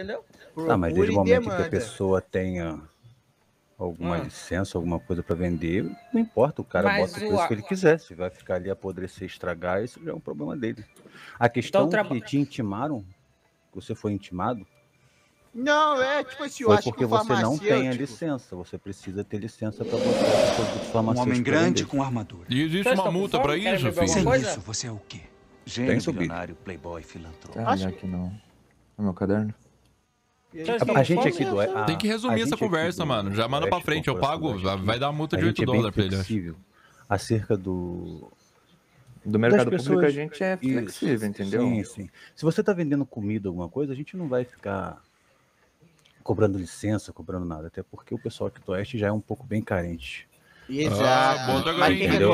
Entendeu? Tá, mas desde o momento que a demanda. pessoa tenha alguma Hum. licença, alguma coisa pra vender, não importa, o cara Mas bota o o preço que ele quiser. Se vai ficar ali apodrecer, estragar, isso já é um problema dele. A questão traba- que te intimaram, que você foi intimado, Não, é tipo assim, foi acho que porque o você não tem a farmacêutico- licença. Você precisa ter licença para botar os produtos Um farmacêuticos. homem grande com armadura. E existe Vocês uma multa Querem isso, filho? Sem coisa? isso, você é o quê? Gênio, subir. bilionário, playboy, filantropo. Tá, olha aqui no, no meu caderno. Vocês A, gente aqui do. a- Tem que resumir essa conversa, do- mano. Já manda pra frente, eu pago, vai dar a multa de 8 gente é dólares pra ele. acerca do. Do mercado das público a pessoas- gente é Isso, flexível, entendeu? Sim, sim. Se você tá vendendo comida, alguma coisa, a gente não vai ficar cobrando licença, cobrando nada. Até porque o pessoal aqui do Oeste já é um pouco bem carente. Exato. Ah, que que galinha é o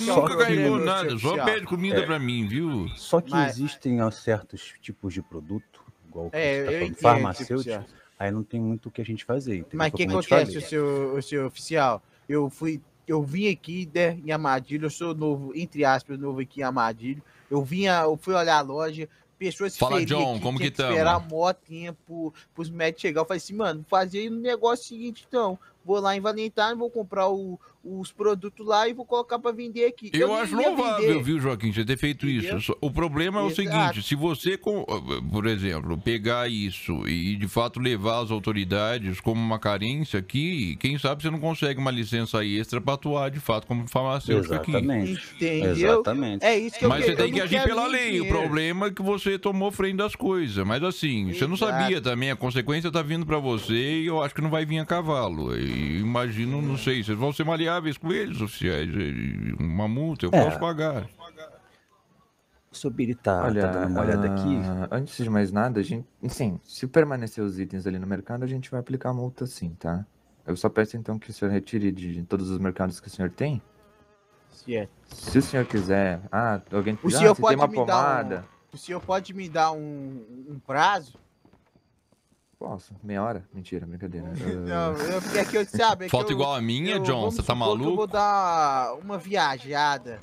nunca ganhou nada, só pede comida É. pra mim, viu? Só que Mas- existem certos tipos de produto, igual o que É, você tá falando, entendo, farmacêutico, aí não tem muito o que a gente fazer. entendeu? Mas o que acontece, o seu, o seu oficial? Eu fui, eu vim aqui né, em Amadilho, eu sou novo, entre aspas, novo aqui em Amadilho. Eu vinha, eu fui olhar a loja, pessoas Fala, feriam John, aqui, como tinha que tamo? esperar mó tempo pros médicos chegar. Eu falei assim, mano, fazer aí um negócio seguinte, então. Vou lá em Valentine, vou comprar o- os produtos lá e vou colocar pra vender aqui. Eu, nem acho louvável, vender. viu, Joaquim, você ter feito Entendeu? isso. O problema é o Exato. seguinte: se você, por exemplo, pegar isso e de fato levar as autoridades como uma carência aqui, quem sabe você não consegue uma licença extra pra atuar de fato como farmacêutico aqui. Exatamente. Entendeu? Exatamente. É isso que eu Mas você tem eu que agir pela lei. O dinheiro. problema é que você tomou frente das coisas. Mas assim, você não Exato. sabia também. A consequência tá vindo pra você e eu acho que não vai vir a cavalo. E imagino, não sei, vocês vão ser maleáveis com eles, oficiais. E Uma multa, eu É. posso pagar. O seu Biri tá, Olha, tá dando uma olhada aqui. ah, antes de mais nada, a gente, sim, se permanecer os itens ali no mercado, a gente vai aplicar a multa sim, tá? Eu só peço então que o senhor retire de todos os mercados que o senhor tem. Certo. Se o senhor quiser, ah, alguém O pedir, senhor ah, você tem pode uma me dar um- pomada. O senhor pode me dar um, um prazo? Posso, meia hora? Mentira, brincadeira. Não, Ah, eu, porque é que eu sabe. é Foto eu- igual a minha, eu- John? Você tá que Eu maluco? vou dar uma viajada.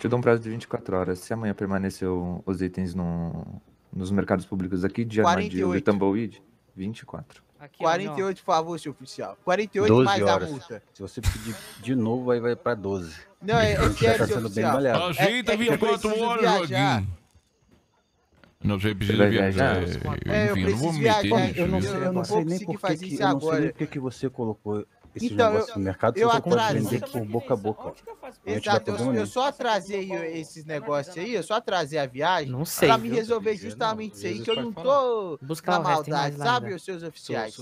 te dou um prazo de 24 horas. Se amanhã permaneceu os itens no, nos mercados públicos aqui de armadilha e 48. tumbleweed, 24. Aqui, ó, 48, por favor, seu oficial. 48 12 mais horas. a multa. Se você pedir de novo, aí vai pra 12. Não, é, é sério, tá seu sendo bem oficial. malhado. Ajeita é que eu 24 preciso horas, viajar. Não, você precisa vai viajar. viajar? É, eu Enfim, eu não vou preciso me viajar, meter nisso. Eu não sei, Eu não sei nem conseguir por que fazer que, isso eu não sei agora. nem por que que você colocou esses Então, negócios eu- no mercado. Eu atrasei. vender por boca a boca. Dar Exato, eu, eu só atrasei esses negócios aí, eu só atrasei a viagem Não sei, pra me viu? resolver Não, justamente isso aí, que eu não tô Buscar na maldade, sabe, os seus oficiais?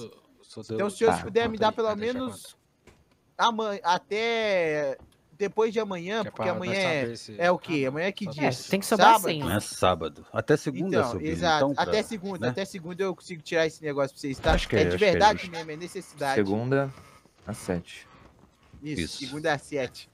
Então, se os Tá, puderem me dar pelo menos até depois de amanhã, Que é porque pra amanhã é, se- é o quê? Amanhã é que É, dia? tem que sobrar Sábado? 100. Não é sábado. Até segunda, Então, Biri. exato. Então, pra- até segunda, né? até segunda eu consigo tirar esse negócio pra vocês, tá? Acho que é é, de que é verdade mesmo, é necessidade. Segunda às 7. Isso, Isso. segunda às sete.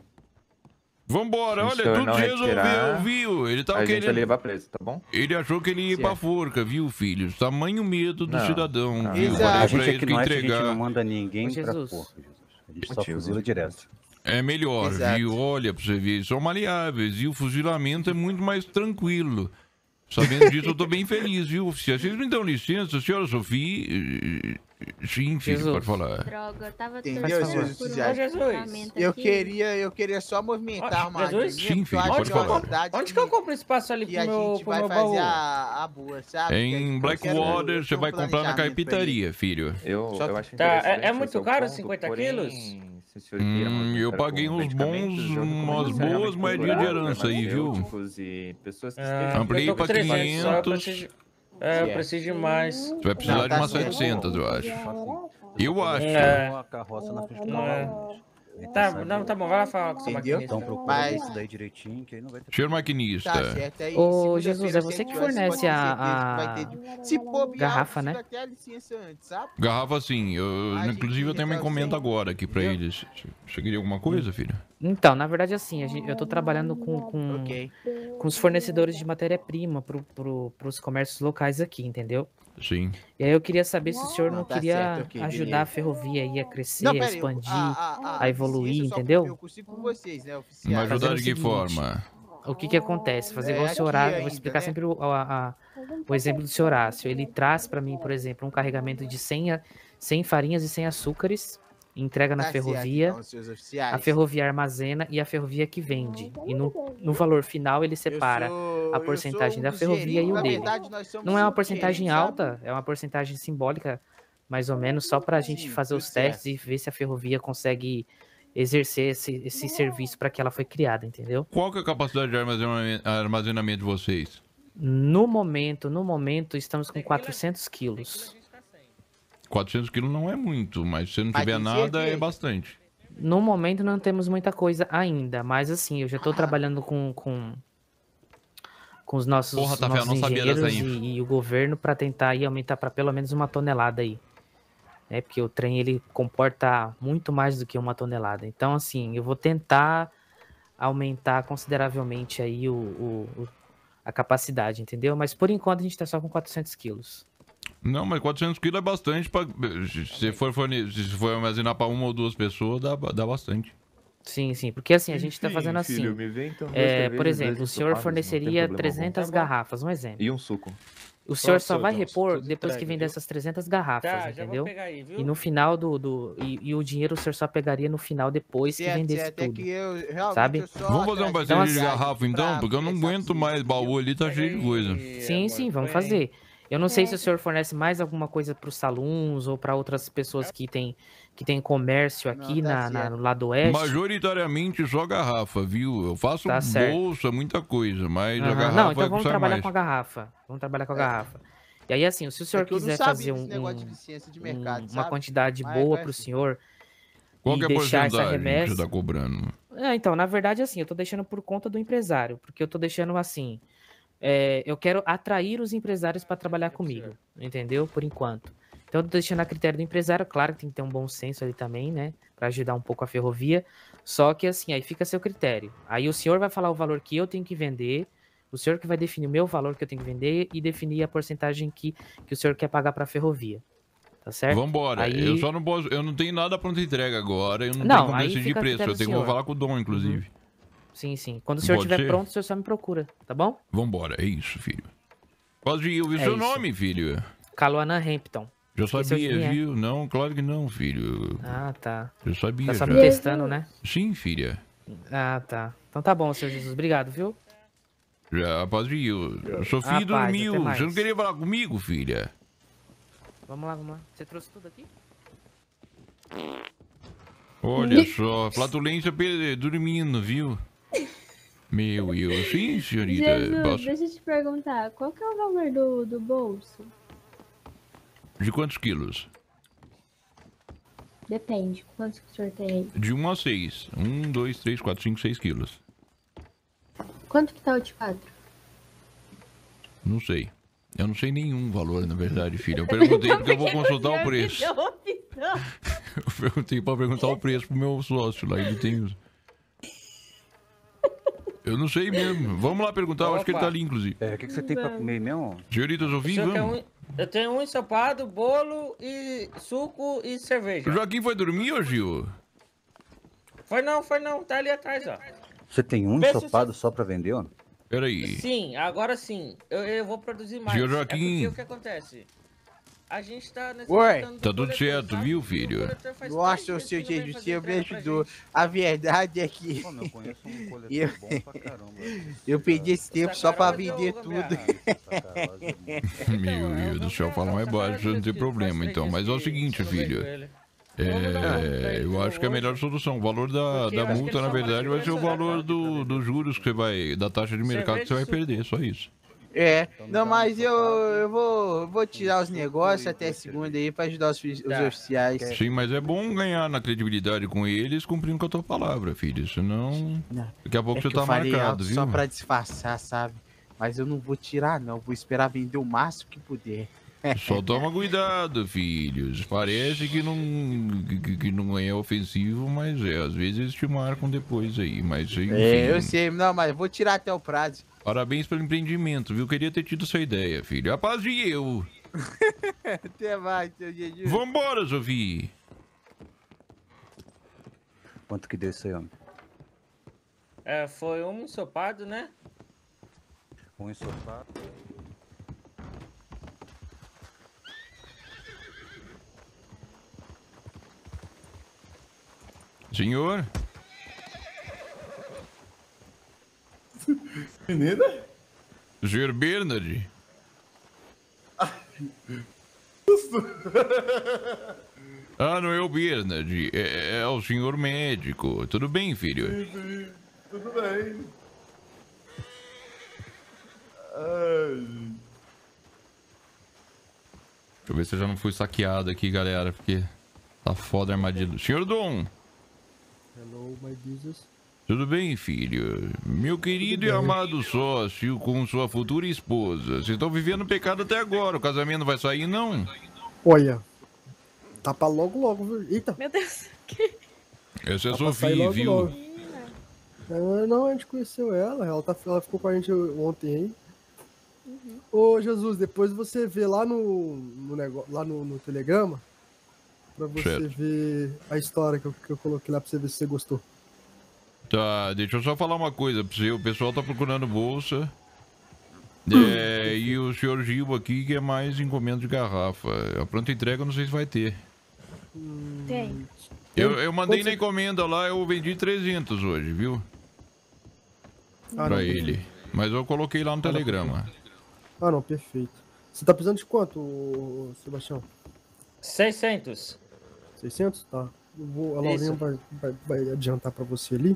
Vambora, olha, tudo não resolveu, viu? Ele a tava gente vai querendo. levar preso, tá bom? Ele achou que ele ia ir pra Certo. forca, viu, filho? Tamanho medo do Não. cidadão, Ah. viu? Exato. Falei A pra gente ele aqui que no Oeste, a gente entregar. não manda ninguém Ô, pra Jesus. porco, Jesus. A gente só Motivo. fuzila direto. É melhor, Exato. viu? Olha pra você ver, são maleáveis e o fuzilamento é muito mais tranquilo. Sabendo disso, eu tô bem feliz, viu, oficial? Vocês me dão licença, senhora Sofia? Sim, filho, Jesus. pode falar. Droga, eu tava Entendeu, seus por um? Jesus. Eu aqui. queria, eu queria só movimentar a armadilha, Jesus? Sim, filho, pode é uma falar. Onde que eu compro espaço ali pro a meu, gente pro vai meu fazer baú? a, a boa, sabe? Em Blackwater, você eu vai comprar na carpintaria, filho. Eu, eu que- acho Tá, é- é muito caro, ponto, 50 porém, quilos? Se o senhor queira Hum, eu paguei uns medicamentos, bons- umas boas moedinhas de herança aí, viu? E pessoas que Ah, Ampliei pra 300, só, eu 500. preciso- É, eu preciso de mais. Você vai precisar Não, de tá umas certo. 700, eu acho. Eu acho. É. Uma carroça na frente do É. Tá, não, tá bom, vai lá falar com essa Entendeu? maquinista. Então procura Mas- isso daí direitinho, que aí não vai ter Senhor maquinista. Tá certo, aí Ô, segunda-feira, Jesus, é você que fornece a- ter bobear, garrafa, né? consigo até a licença antes, sabe? Garrafa sim, eu, A inclusive eu tenho uma resolve encomenda agora aqui pra Entendeu? eles. Você queria alguma coisa, filho? Então, na verdade, assim, a gente- eu tô trabalhando com, com, Ok. com os fornecedores de matéria-prima pro, pro, pros comércios locais aqui, entendeu? Sim. E aí eu queria saber se o senhor não, Não, tá queria certo, ok, ajudar a ferrovia aí a crescer, Não, a expandir. a, a, a evoluir, entendeu? Eu consigo com vocês, né, Mas oficiais? Fazer ajudar o de que forma? o que que acontece? Fazer É igual o senhor Horácio, eu vou explicar né? sempre o, a- a- o exemplo do senhor Horácio. Ele traz para mim, por exemplo, um carregamento de 100, a- 100 farinhas e 100 açúcares, entrega na Tá ferrovia, então, a ferrovia armazena e a ferrovia que vende. E no, no valor final ele separa. sou- a porcentagem sou da um ferrovia e o dele. verdade, Não é uma um porcentagem gerente, sabe? alta, é uma porcentagem simbólica, mais ou menos, só para a gente Sim, fazer os testes e ver se a ferrovia consegue exercer esse, esse serviço para que ela foi criada, entendeu? Qual que é a capacidade de armazenamento, armazenamento de vocês? No momento, no momento, estamos com 400 quilos. 400 quilos não é muito, mas se não tiver nada, é bastante. No momento não temos muita coisa ainda, mas assim, eu já estou trabalhando com, com, com os nossos, Porra, eu nossos não sabia dessa engenheiros e, e o governo para tentar aí aumentar para pelo menos uma tonelada aí. Né? Porque o trem ele comporta muito mais do que uma tonelada. Então, assim, eu vou tentar aumentar consideravelmente aí o, o- o- a capacidade, entendeu? Mas por enquanto a gente está só com 400 quilos. Não, mas 400 quilos é bastante. Pra, se, for, se for armazenar para uma ou duas pessoas, dá, dá bastante. Sim, sim, porque assim, a gente está fazendo assim. então É, por exemplo, o senhor forneceria 300 garrafas, um exemplo. E um suco. O senhor Pronto, só vai repor depois que vender viu? essas 300 garrafas, Tá, já entendeu? vou pegar aí, viu? E no final do, do e, e o dinheiro o senhor só pegaria no final depois que Certo, vendesse é tudo. que eu, realmente, sabe? Vamos fazer um de Então, assim, garrafa então? Porque eu não aguento mais. Baú ali tá cheio de coisa. Sim, sim, vamos fazer. Eu não sei se o senhor fornece mais alguma coisa para os saluns ou para outras pessoas que têm que tem comércio aqui Não, tá na, na- no lado oeste. Majoritariamente só garrafa, viu? Eu faço Tá bolsa, muita coisa, mas a Aham. garrafa Não, é então vamos trabalhar mais. com a garrafa. Vamos trabalhar com a garrafa. E aí, assim, se o senhor É eu não quiser fazer um, de um- de um- mercado, uma sabe? quantidade Mas boa para o senhor Qual e que é a deixar essa porcentagem que remessa. você tá cobrando? É, então, na verdade, assim, eu tô deixando por conta do empresário, porque eu tô deixando assim. É, eu quero atrair os empresários para trabalhar comigo, entendeu? Por enquanto. Então, eu tô deixando a critério do empresário, claro que tem que ter um bom senso ali também, né? Para ajudar um pouco a ferrovia. Só que, assim, aí fica a seu critério. Aí o senhor vai falar o valor que eu tenho que vender, o senhor que vai definir o meu valor que eu tenho que vender e definir a porcentagem que, que o senhor quer pagar para a ferrovia. Tá certo? Vambora. Aí- Eu só não posso. Eu não tenho nada pronta entrega agora. Eu não, Não, tenho como decidir preço. Eu tenho que. Uhum. falar com o Dom, inclusive. Sim, sim. Quando o senhor estiver pronto, o senhor só me procura, tá bom? Vambora, é isso, filho. Pode ouvir É seu isso. nome, filho. Caluanan Hampton. Já sabia, é? viu? Não, claro que não, filho. Ah, tá. Eu sabia Tá só já. me testando, né? Sim, filha. Ah, tá. Então tá bom, senhor Jesus. Obrigado, viu? Já, pode ir. O Sofia dormiu. Você não queria falar comigo, filha? Vamos lá, vamos lá. Você trouxe tudo aqui? Olha só, flatulência dormindo, viu? Meu Deus, sim, senhorita. Jesus, Posso- deixa eu te perguntar, qual que é o valor do, do bolso? De quantos quilos? Depende, quantos que o senhor tem aí? De 1 a 6. 1, 2, 3, 4, 5, 6 quilos. Quanto que tá o de quatro? Não sei. Eu não sei nenhum valor, na verdade, filha. Eu perguntei porque eu vou consultar o preço. Eu perguntei pra perguntar o preço pro meu sócio lá. Ele tem os. Eu não sei mesmo. Vamos lá perguntar, eu acho que ele tá ali, inclusive. É, o que, que você tem pra comer mesmo? Senhorita O Sofia, senhor quer vamos. um- Eu tenho um ensopado, bolo e suco e cerveja. O Joaquim foi dormir, ô Gil? Foi não, foi não. Tá ali atrás, ó. Você tem um se ensopado só pra vender, ó? Peraí. Sim, agora sim. Eu, eu vou produzir mais. É Joaquim. porque o que acontece? A gente tá nesse Oi. Tá tudo certo, viu, filho? Nossa, o seu Jesus, você me ajudou. A verdade é que Mano, eu conheço um coletor Eu- bom pra caramba. eu perdi esse tempo só pra vender tudo. Meu Deus do céu, fala mais baixo, não tem problema então. Mas é o seguinte, filho. É, eu acho que é a melhor solução. O valor da, da multa, na verdade, vai ser o valor do, dos juros que você vai. da taxa de mercado que você vai perder, só isso. É, não, mas eu, eu vou, vou tirar os negócios até segunda aí pra ajudar os, os Tá. oficiais. Sim, mas é bom ganhar na credibilidade com eles cumprindo com a tua palavra, filho. Senão. Não, Daqui a pouco É você que eu tá falei marcado, viu? só pra disfarçar, sabe? Mas eu não vou tirar, não. Vou esperar vender o máximo que puder. Só toma cuidado, filhos. Parece que não, que, que não é ofensivo, mas é. Às vezes eles te marcam depois aí, mas enfim. É, eu sei, não, mas vou tirar até o prazo. Parabéns pelo empreendimento, viu? Queria ter tido essa ideia, filho. Rapaz, e eu? Até mais, seu Jesus. Vambora, Sofia. Quanto que deu isso aí, homem? É, foi um ensopado, né? Um ensopado. Senhor? Menina? Senhor Bernard? Ah, não é o Bernard, é, é o senhor médico. Tudo bem, filho? Sim, tudo bem. Ai. Deixa eu ver se eu já não fui saqueado aqui, galera, porque tá foda a armadilha. Senhor Dom, Hello, my Jesus. Tudo bem, filho? Meu querido e amado sócio com sua futura esposa. Vocês estão vivendo pecado até agora. O casamento não vai sair, não? Olha. Tá pra logo, logo, viu? Eita. Meu Deus. Essa é a Tá Sofia, logo, viu? logo. É, não, a gente conheceu ela. Ela, tá, ela ficou com a gente ontem aí. Ô, Jesus, depois você vê lá no, no negócio, lá no, no Telegrama, pra você Certo. ver a história que eu, que eu coloquei lá pra você ver se você gostou. Tá, deixa eu só falar uma coisa pra você. O pessoal tá procurando bolsa. Hum. É, e o senhor Gil aqui que é mais encomenda de garrafa. A pronta entrega não sei se vai ter. Tem. Eu, eu mandei Quanto na encomenda lá, eu vendi 300 hoje, viu? Ah, pra não, ele. Mas eu coloquei lá no telegrama. Ah, não, perfeito. Você tá precisando de quanto, Sebastião? 600. 600? Tá. Eu vou, a Laurinha vai, vai, vai adiantar pra você ali.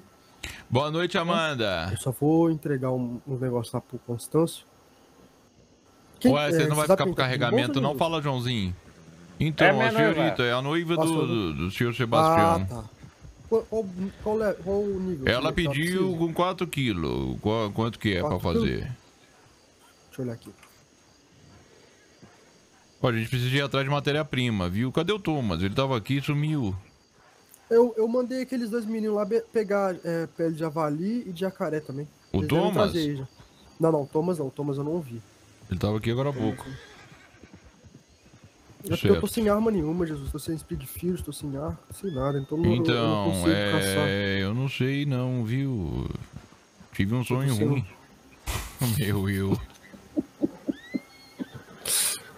Boa noite, Amanda. Eu só vou entregar um, um negócio lá pro Constâncio. Ué, você é, não vai ficar quem pro tá carregamento, não? Fala, Joãozinho. Então, É a minha senhorita noiva. é a noiva do, do, do senhor Ah, Sebastião. tá. Qual, qual, qual, qual o nível? Ela que ela pediu com 4 quilos. Qual- Quanto que é pra Quatro fazer? Deixa eu olhar aqui. Ó, a gente precisa ir atrás de matéria-prima, viu? Cadê o Thomas? Ele tava aqui e sumiu. Eu, eu mandei aqueles dois meninos lá pegar é, pele de javali e de jacaré também. O Eles Thomas? Não, não, Thomas não. Thomas eu não ouvi. Ele tava aqui agora há pouco. É eu tô sem arma nenhuma, Jesus. Tô sem speed field, tô sem arco, tô sem nada. Então, eu não- eu não Então, consigo caçar. é. Eu não sei não, viu? Tive um sonho ruim. Meu, eu.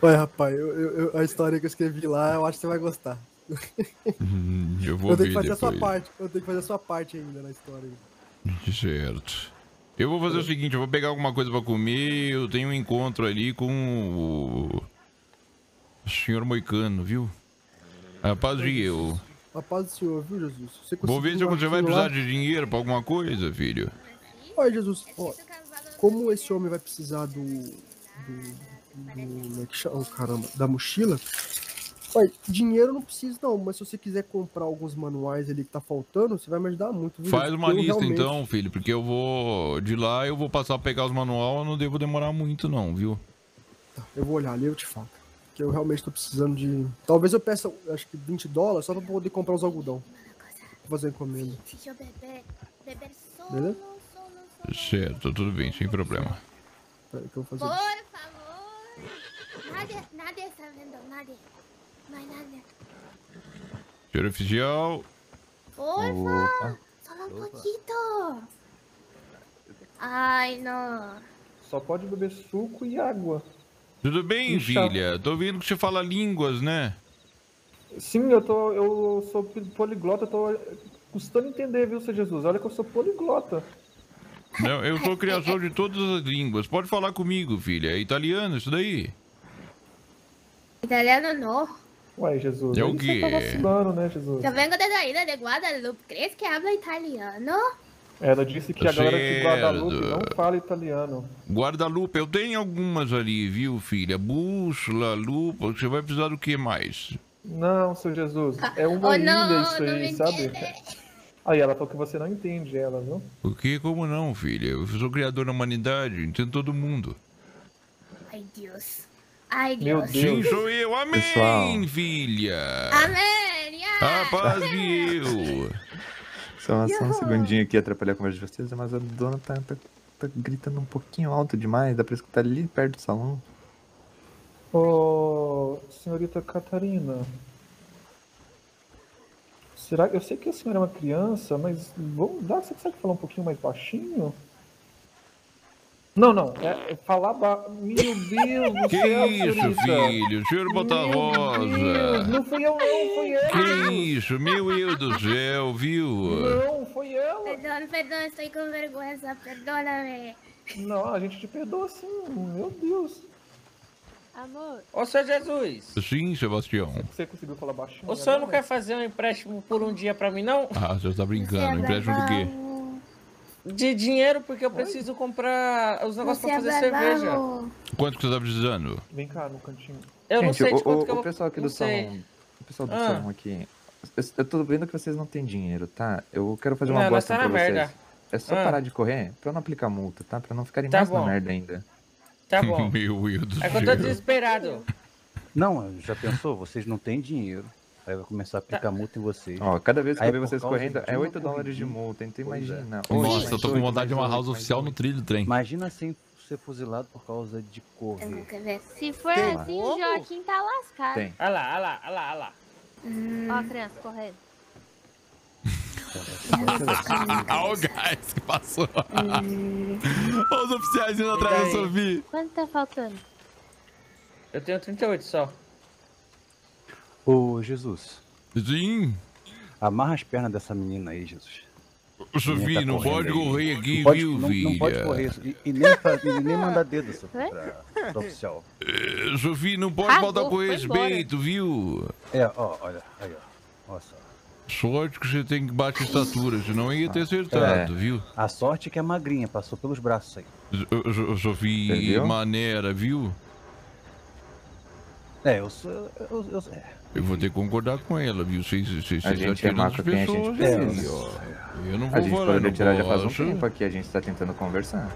Olha, rapaz, eu- eu- a história que eu escrevi lá, eu acho que você vai gostar. Hum, Eu vou eu tenho que fazer a sua parte. Eu tenho que fazer a sua parte ainda na história. Certo. Eu vou fazer o seguinte, eu vou pegar alguma coisa pra comer, eu tenho um encontro ali com o... o senhor Moicano, viu? Rapaz, e eu. A paz do Senhor, viu, Jesus? Você Vou ver se você vai precisar lá? de dinheiro pra alguma coisa, filho. Olha, Jesus, ó, como esse homem vai precisar do. do, do como é? Oh, caramba, da mochila. Olha, dinheiro não precisa, não, mas se você quiser comprar alguns manuais ali que tá faltando, você vai me ajudar muito, viu? Faz uma Eu lista realmente- então, filho, porque eu vou... De lá eu vou passar a pegar os manual, eu não devo demorar muito não, viu? Tá, eu vou olhar ali e eu te falo. Que eu realmente tô precisando de. Talvez eu peça, acho que 20 dólares só pra poder comprar os algodão. Vou fazer encomenda. Deixa eu beber, beber solo, Beleza? Certo, tudo bem, sem problema. Peraí que eu vou Por fazer. favor. Nadie, nadie está vendo, nadie. No hay nadie. Senhor oficial, Porfa, Opa. solo un poquito. Ay, no. Só pode beber suco e água. tudo bem, E chá. filha? Tô vendo que você fala línguas, né? Sim, eu tô. Eu sou poliglota, tô custando entender, viu, seu Jesus? Olha que eu sou poliglota. Não, eu sou criador de todas as línguas. Pode falar comigo, filha. É italiano isso daí? Italiano no. Ué, Jesus. É o você quê? tá vacilando, né, Jesus? Yo vengo de la isla de Guadalupe. ¿Crees que hablo italiano? Ela disse que a galera de Guadalupe não fala italiano. Guarda-lupa, eu tenho algumas ali, viu, filha? Bússola, lupa. Você vai precisar do que mais? Não, seu Jesus. É uma Oh, ilha não, isso aí, sabe? Aí ela falou que você não entende ela, viu? O que? Como não, filha? Eu sou criador da humanidade, entendo todo mundo. Ay, Dios. Ay, Meu. Deus. Sim, sou eu. Amém, Pessoal. filha. Amén, ya. A paz e eu. Só, só um segundinho aqui atrapalhar a conversa de vocês, mas a dona tá, tá, tá gritando um pouquinho alto demais, dá pra escutar ali perto do salão. Ô, senhorita Catarina. Será Eu sei que a senhora é uma criança, mas vamos dar. Você consegue falar um pouquinho mais baixinho? Não, não. É, é falar. Ba... Meu Deus do Que céu, isso, senhorita. filho? Senhor Bota Meu Deus, Rosa. Não fui eu, não. Foi ela. Que isso, meu Deus do céu, viu? Não, foi ela. Perdón, perdón, estoy con vergüenza, perdóname. Não, a gente te perdoa sim. Meu Deus. Amor, Ô, senhor Jesus, Sim, Sebastião. Você conseguiu falar baixinho? o senhor não quer fazer um empréstimo por um dia pra mim, não? Ah, você tá brincando. Empréstimo do quê? De dinheiro, porque eu preciso comprar os negócios pra fazer cerveja. Quanto que você tá precisando? Vem cá no cantinho. Eu não Gente, sei de o, quanto o, que eu o vou... pessoal aqui não do sei. salão. O pessoal do Ah. salão aqui. Eu, tô vendo que vocês não têm dinheiro, tá? Eu quero fazer uma Não, bosta tá pra vocês. merda. É só Ah. parar de correr pra eu não aplicar multa, tá? Pra não ficarem Tá mais bom. na merda ainda. Tá bom. Meu Deus do É que eu tô desesperado. Não, já pensou? Vocês não têm dinheiro. Aí vai começar a aplicar multa em vocês. Ó, cada vez que Aí, eu ver vocês correndo, é uma 8 dólares de multa, então Pois é. imagina. Nossa, eu tô com vontade de uma house oficial no trilho do trem. Imagina sem ser fuzilado por causa de ver. se for Tem assim, o Joaquim tá lascado. Tem. Olha lá, olha lá, olha lá, olha lá. Ó a criança correndo. Olha o gás que passou. Olha os oficiais indo atrás da? Sofia. Quanto tá faltando? Eu tenho 38 só. Ô, Jesus, Sim. amarra as pernas dessa menina aí, Jesus. Sofia, tá não pode aí. correr aqui, não pode, viu, não, filha? não pode correr. E, e nem, fa- e nem mandar dedo, Sofia, pra, pra oficial. Eh, Sofia, não pode faltar com respeito, viu? É, ó, olha, aí, ó. Olha só. Sorte que você tem que baixar estatura, senão ia ter acertado, É. viu? A sorte é que é magrinha, passou pelos braços aí. So- so- Sofia, maneira, viu? É, eu sou. Eu, eu, é. Eu vou ter que concordar com ela, viu? Vocês vocês- A gente é maco quem a gente pessoas precisa. Eu não vou A gente falar, pode não retirar já faz um tempo aqui, a gente tá tentando conversar.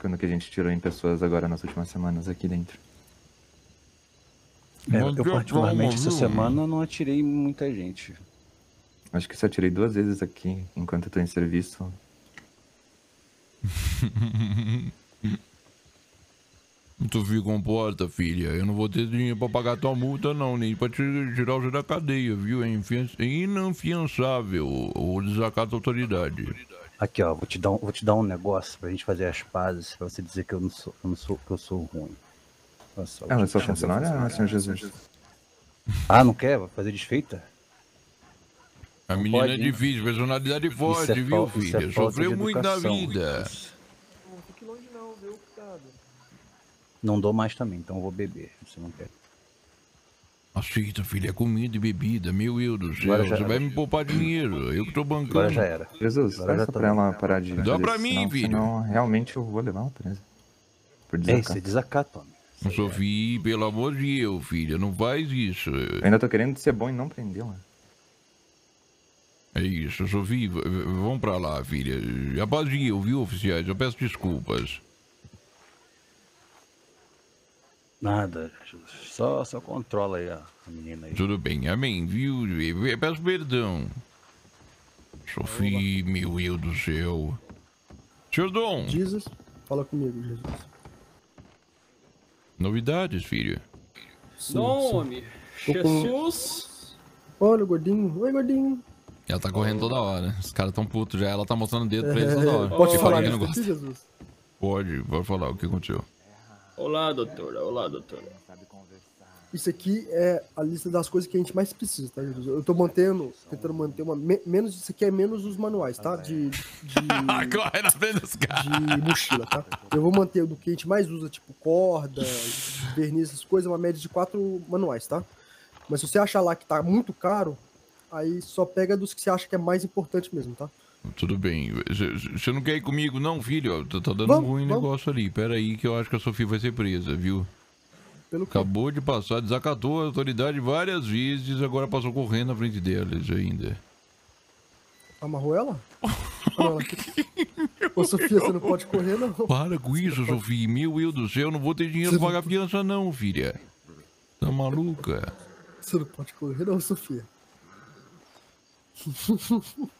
Quando que a gente tirou em pessoas agora nas últimas semanas aqui dentro? É, eu particularmente essa semana não atirei muita gente. Acho que só tirei duas vezes aqui enquanto eu tô em serviço. Tu se comporta, filha. Eu não vou ter dinheiro pra pagar tua multa, não, nem pra te tirar você da cadeia, viu? É é inafiançável o desacato da autoridade. Aqui, ó, vou te dar um, vou te dar um negócio pra gente fazer as pazes, pra você dizer que eu não sou, eu não sou, que eu sou ruim. Só, vou Ela é sua fazer funcionária, ah, senhor Jesus? Ah, não quer? Vai fazer desfeita? A Não menina pode, é difícil, personalidade forte, é viu, isso é filha? falta Sofreu muito na vida. Não fique longe não, viu? Cuidado. Não dou mais também, então eu vou beber. Você não quer? Aceita, filha, é comida e bebida. Meu Deus do céu, você vai me poupar dinheiro. Eu que tô bancando. Agora já era. Jesus, Agora tô pra ela parar de Dá pra mim, senão, filho. Senão realmente eu vou levar uma presa. Por É desacato. isso, é desacato, homem. Isso aí é- Sofia, pelo amor de Deus, filha, não faz isso. Eu ainda tô querendo ser bom e não prendê-la. É isso, Sofia, vamos pra lá, filha. Após de eu, viu, oficiais? Eu peço desculpas. Nada, Jesus. Só, só controla aí a, a menina aí. Tudo bem, amém, viu? Eu Peço perdão. Sofia, meu Deus do céu. Senhor Dom, Jesus, fala comigo, Jesus. novidades, filha. Sim, Nome, Jesus. Olha o gordinho. Oi, gordinho. Ela tá correndo toda hora. Os caras tão putos já. Ela tá mostrando o dedo pra eles toda hora. Pode falar que não aqui, gosta. Jesus? Pode, pode falar o que aconteceu. Olá, doutora. Olá, doutora. Isso aqui é a lista das coisas que a gente mais precisa, tá, Jesus? Eu tô mantendo, tentando manter uma. me- menos, isso aqui é menos os manuais, tá? De, de, Corre na frente dos caras. de mochila, tá? Eu vou manter do que a gente mais usa, tipo corda, verniz, essas coisas, uma média de quatro manuais, tá? Mas se você achar lá que tá muito caro, aí só pega dos que você acha que é mais importante mesmo, tá? Tudo bem. Você não quer ir comigo, não, filho? Tá, tá dando Vamos, um ruim vamos. negócio ali. Pera aí que eu acho que a Sofia vai ser presa, viu? Pelo que Acabou de passar, desacatou a autoridade várias vezes, agora passou correndo na frente deles ainda. amarrou ela? Não, Ô, Sofia, você não pode correr, não. Para com isso, Sofia. Meu Deus do céu, eu não vou ter dinheiro pra pagar fiança, não, filha. Tá maluca? Você não pode correr, não, Sofia.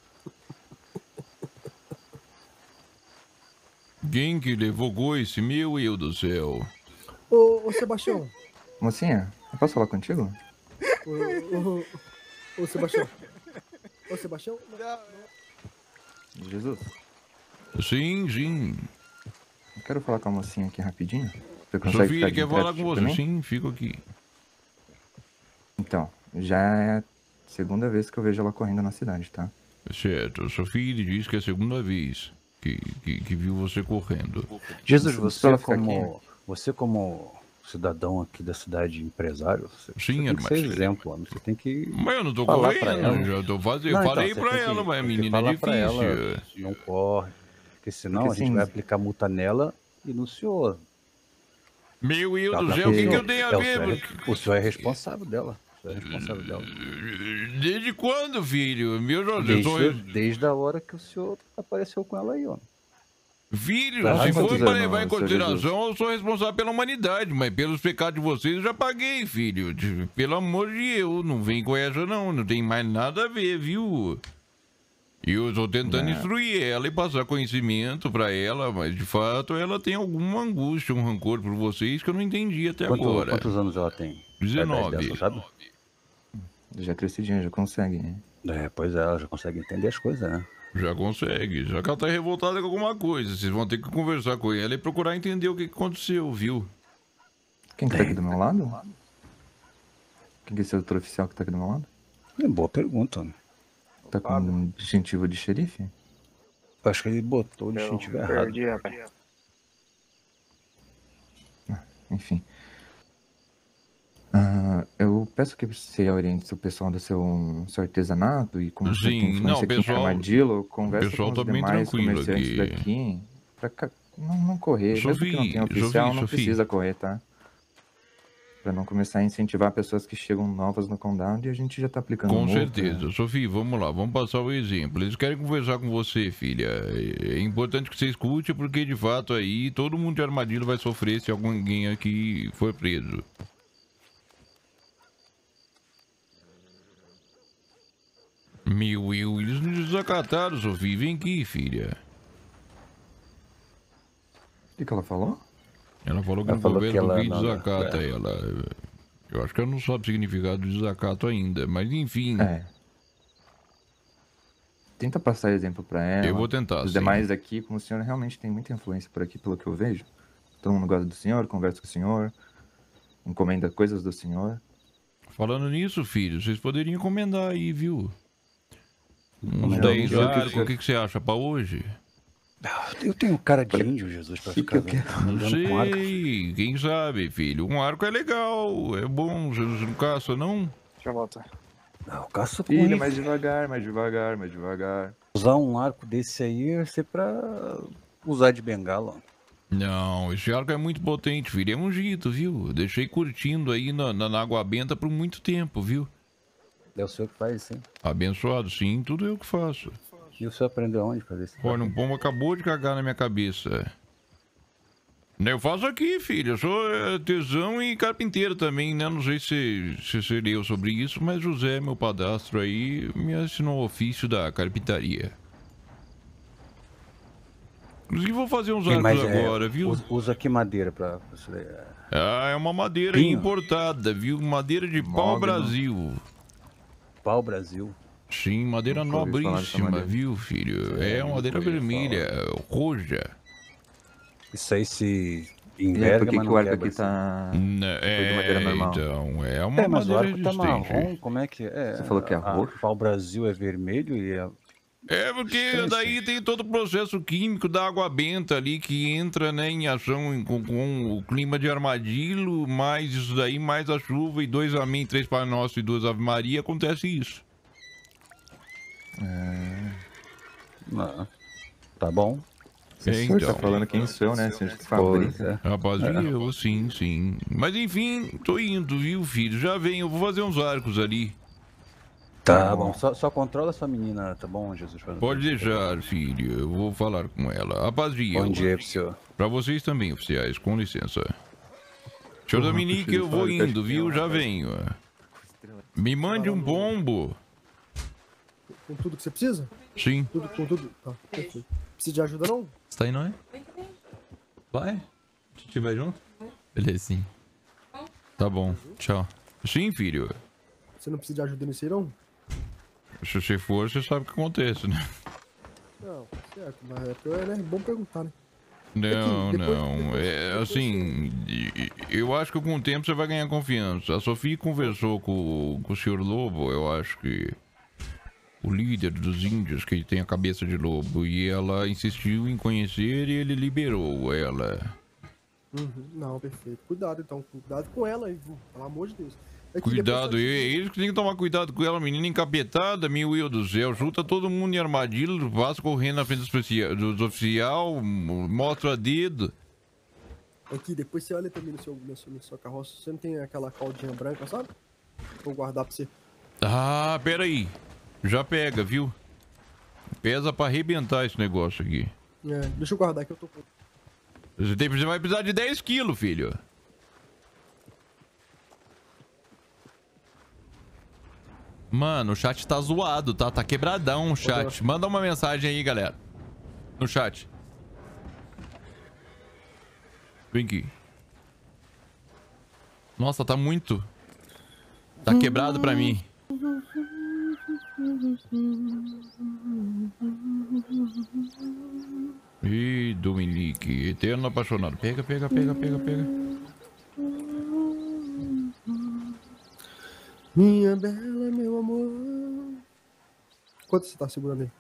Quem que levou coice? Meu Deus do céu. Ô, ô Sebastião. Mocinha, eu posso falar contigo? Ô, ô, ô, ô, Sebastião. Ô, Sebastião. Jesus, Sim, sim. eu quero falar com a mocinha aqui rapidinho. Você consegue Sofia, ficar quer falar com você? mim? Sim, fico aqui. Então, já é a segunda vez que eu vejo ela correndo na cidade, tá? Certo, Sofia diz que é a segunda vez que, que, que viu você correndo. Jesus, você como, você como cidadão aqui da cidade, empresário, você, Sim, você tem que ser exemplo. Você tem que Mas eu não tô falar correndo, já tô fazendo. Não, eu falei então, pra você tem ela, que- mas a menina é pra ela, difícil. não corre, porque senão Porque a gente assim- vai aplicar multa nela e no senhor. Meu Deus Tá, do céu, o que, que eu tenho a é, o ver? é- O senhor é responsável dela. Senhor é responsável dela. Desde quando, filho? Meu Deus, eu Desde, sou... desde a hora que o senhor apareceu com ela aí, ó. Filho, Tá, se for para levar em consideração, eu sou responsável pela humanidade, mas pelos pecados de vocês eu já paguei, filho. Pelo amor de Deus, não vem com essa não, não tem mais nada a ver, viu? E eu tô tentando É. instruir ela e passar conhecimento pra ela, mas de fato ela tem alguma angústia, um rancor por vocês que eu não entendi até Quanto- agora. quantos anos ela tem? 19. É dessa, sabe? Já crescidinha, já consegue, né? É, pois é, ela já consegue entender as coisas, né? Já consegue, já que ela tá revoltada com alguma coisa. Vocês vão ter que conversar com ela e procurar entender o que aconteceu, viu? Quem que tá aqui do meu lado? Quem que é esse outro oficial que tá aqui do meu lado? É boa pergunta. né? Tá com um distintivo de xerife? Eu acho que ele botou o distintivo errado. Perdi, rapaz. Enfim. Ah, eu peço que você oriente o pessoal do seu, seu artesanato e como você Sim, tem influência não, aqui pessoal- em Armadillo, conversa pessoal com tá os bem demais tranquilo comerciantes aqui. daqui pra ca- não, não correr. Mesmo que não Sophie, tenha oficial, Sophie, não Sophie. precisa correr, tá? Pra não começar a incentivar pessoas que chegam novas no condado e a gente já tá aplicando Com multa. certeza. Sofia, vamos lá, vamos passar o exemplo. Eles querem conversar com você, filha. É importante que você escute, porque de fato aí todo mundo de armadilha vai sofrer se alguém aqui for preso. Meu Will, eles nos desacataram, Sofia. Vem aqui, filha. O que, que ela falou? Ela falou que Ela no falou governo que ela não- desacata é. ela. Eu acho que ela não sabe o significado do desacato ainda, mas enfim. É. Tenta passar exemplo pra ela. Eu vou tentar, Os sim. demais aqui, como o senhor realmente tem muita influência por aqui, pelo que eu vejo. Todo mundo gosta do senhor, conversa com o senhor, encomenda coisas do senhor. Falando nisso, filho, vocês poderiam encomendar aí, viu? Uns Encomendar 10 o quê? O que que o que, que você acha pra hoje? Eu tenho cara de índio, Jesus, pra ficar Não andando com arco. sei, quem sabe, filho. Um arco é legal, é bom, você não caça, não? Deixa eu voltar. Não, caça com Filho, isso. mais devagar, mais devagar, mais devagar. Usar um arco desse aí vai ser pra usar de bengala. Não, esse arco é muito potente, filho. É ungido, viu? Deixei curtindo aí na, na, na água benta por muito tempo, viu? É o senhor que faz, sim. Abençoado, sim, tudo eu que faço. E o senhor aprendeu onde fazer isso? Olha, um pombo acabou de cagar na minha cabeça. Eu faço aqui, filho. Eu sou eh, tesão e carpinteiro também, né? Não sei se, se você leu sobre isso, mas José, meu padastro aí, me assinou o ofício da carpintaria. Inclusive, vou fazer uns arcos mas, é, agora, viu? Usa, que madeira pra. você- Ah, é uma madeira Pinho. importada, viu? Madeira de pau. Brasil. Pau Brasil. Sim, madeira nobríssima, madeira. viu, filho? É, uma madeira vermelha, roxa. Isso aí se enverga, por que, mas que não o arco aqui tá. Né, Foi de madeira É, normal. então, é uma É, mas o madeira arco tá marrom, como é que é? Você falou que é A- roxo? O pau Brasil é vermelho e é... É, porque daí tem todo o processo químico da água benta ali que entra né, em ação em- com, com o clima de armadilho, mais isso daí, mais a chuva e dois amém, três Pai Nosso e duas Ave Maria, acontece isso. Não. Tá bom. O senhor tá falando quem sou né? Que fabrica. Rapaz, É. eu sim, sim. Mas enfim, tô indo, viu, filho? Já vem, eu vou fazer uns arcos ali. Tá bom, só, só controla sua menina, tá bom, Jesus? Pode deixar, filho. Eu vou falar com ela. Rapaz, Bom dia senhor. Pra vocês também, oficiais, com licença. Senhor Dominique, eu vou de indo, viu? Já venho. Me mande um pombo. Com tudo que você precisa? Sim. Tudo, com tudo. Tá, perfeito. Precisa de ajuda não? Você tá indo, é? Vai. A gente vai junto? Belezinha. Tá bom, tchau. Sim, filho. Você não precisa de ajuda nisso aí, não? Se você for, você sabe o que acontece, né? Não, certo, mas é, é bom perguntar, né? Não, depois- não. É assim, e- eu acho que com o tempo você vai ganhar confiança. A Sofia conversou com, com o senhor Lobo, eu acho que o líder dos índios que tem a cabeça de lobo, e ela insistiu em conhecer e ele liberou ela. Uhum, não, perfeito. Cuidado, então. Cuidado com ela aí? Pelo amor de Deus. É Cuidado, depois- é eles que tem que tomar cuidado com ela, menina encapetada, meu Deus do céu. Junta todo mundo em armadilha, passa correndo na frente dos, oficia- dos oficial, mostra dedo. Que depois você olha também no seu, no seu, na sua carroça. Você não tem aquela caldinha branca, sabe? Vou guardar pra você. Ah, peraí. Já pega, viu? Pesa pra arrebentar esse negócio aqui. É, deixa eu guardar que eu tô com. Você, tem, você vai precisar de 10 quilos, filho. Mano, o chat tá zoado, tá? Tá quebradão o chat. Manda uma mensagem aí, galera. No chat. Vem aqui. Nossa, tá muito. Tá quebrado pra mim. Ih, Dominique, eterno apaixonado. Pega, pega, pega, pega, pega. Minha bela, meu amor. Quanto você tá segurando aí?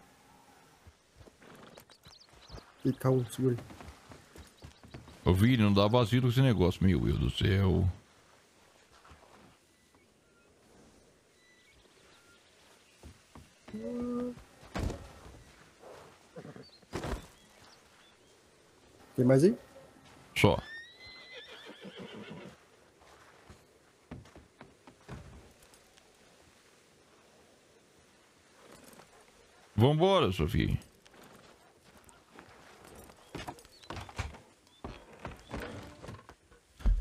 Eita, um, segura aí. Ô, Vini, não dá vazio com esse negócio, meu Deus do céu. Tem mais aí? Só. Vambora, Sofia.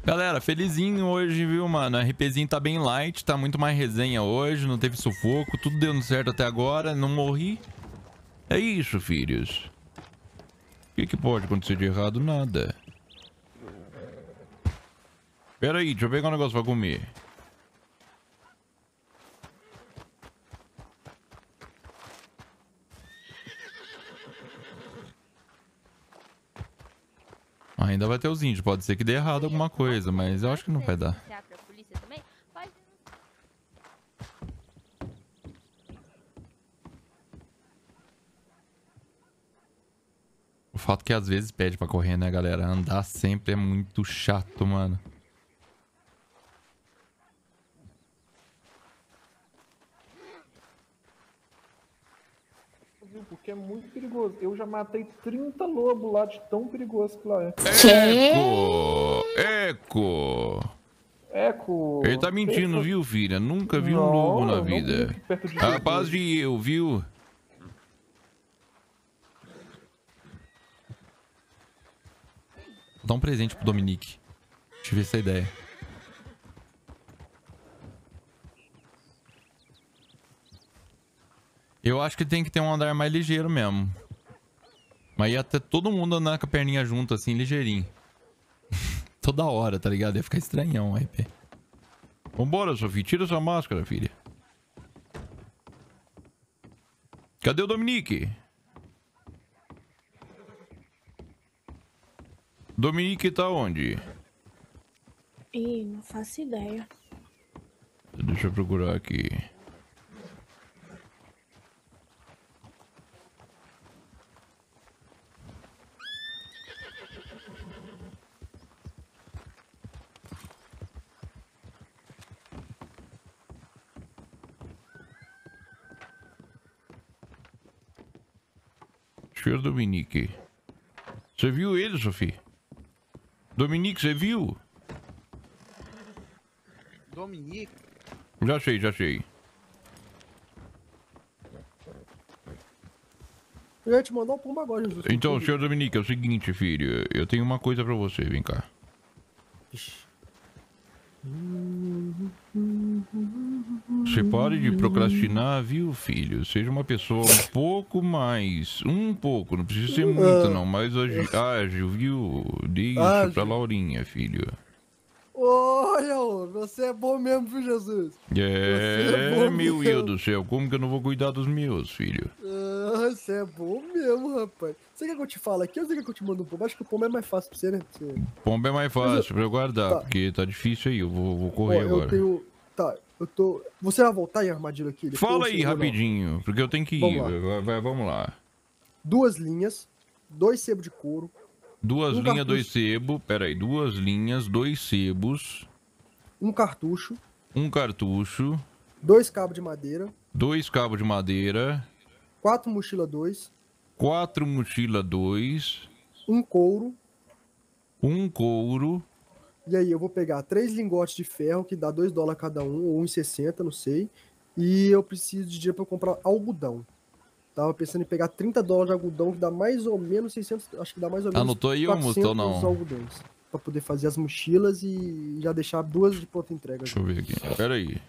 Galera, felizinho hoje, viu, mano? A RPzinho tá bem light, tá muito mais resenha hoje, não teve sufoco, tudo deu certo até agora, não morri. É isso, filhos. O que, que pode acontecer de errado? Nada. Pera aí, deixa eu pegar um negócio pra comer. Ainda vai ter os índios, pode ser que dê errado alguma coisa, mas eu acho que não vai dar. Denunciar pra polícia também? Pode O fato que às vezes pede pra correr, né, galera? Andar sempre é muito chato, mano. Porque é muito perigoso. Eu já matei 30 lobos lá de tão perigoso que lá é. Eco! Eco! Eco. Ele tá mentindo, Eco- viu, filha? Nunca vi um Não, lobo na vida. Rapaz de eu, viu? Dar um presente pro Dominique. Tive essa ideia. Eu acho que tem que ter um andar mais ligeiro mesmo. Mas ia ter todo mundo andando com a perninha junto, assim, ligeirinho. Toda hora, tá ligado? Ia ficar estranhão, RP. Vambora, Sofia. Tira sua máscara, filha. Cadê o Dominique? Dominique tá onde? Ih, não faço ideia. Deixa eu procurar aqui. Senhor Dominique. Você viu ele, Sofia? Dominique, você viu? Dominique. Já achei, já achei. Eu ia te mandar um pombo agora, Jesus. Então, senhor Dominique, é o seguinte, filho. Eu tenho uma coisa pra você, vem cá. Você pare de procrastinar, viu, filho? Seja uma pessoa um pouco mais. Um pouco, não precisa ser muito, não. Mais agi- ágil, viu? Deixa pra Laurinha, filho. Olha, você é bom mesmo, viu, Jesus? É É, meu. Deus do céu, como que eu não vou cuidar dos meus, filho? Ah, você é bom mesmo, rapaz. Você quer que eu te fale aqui ou você quer que eu te mando um pombo? Acho que o pombo é mais fácil pra você, né? Você... Pomba é mais fácil pra eu guardar, Tá. porque tá difícil aí, eu vou, vou Ó, correr eu agora. tenho. Tá, eu tô. Você vai voltar em armadilha aqui? Fala aí rapidinho, porque eu tenho que ir. Vamos lá. Vai- vai- vamos lá. Duas linhas, dois sebos de couro, Duas Um linhas, dois sebo. Pera aí, duas linhas, dois sebos, um cartucho, um cartucho, dois cabos de madeira, dois cabos de madeira, quatro mochila 2, quatro mochila dois, um couro. um couro, E aí eu vou pegar três lingotes de ferro, que dá 2 dólares cada um, ou 1,60, não sei. E eu preciso de dinheiro pra eu comprar algodão. Tava pensando em pegar 30 dólares de algodão, que dá mais ou menos 600, acho que dá mais ou menos Anotou aí, moço, ou 400 não? algodões. Pra poder fazer as mochilas e já deixar duas de pronta entrega. Deixa eu ver aqui. Pera aí.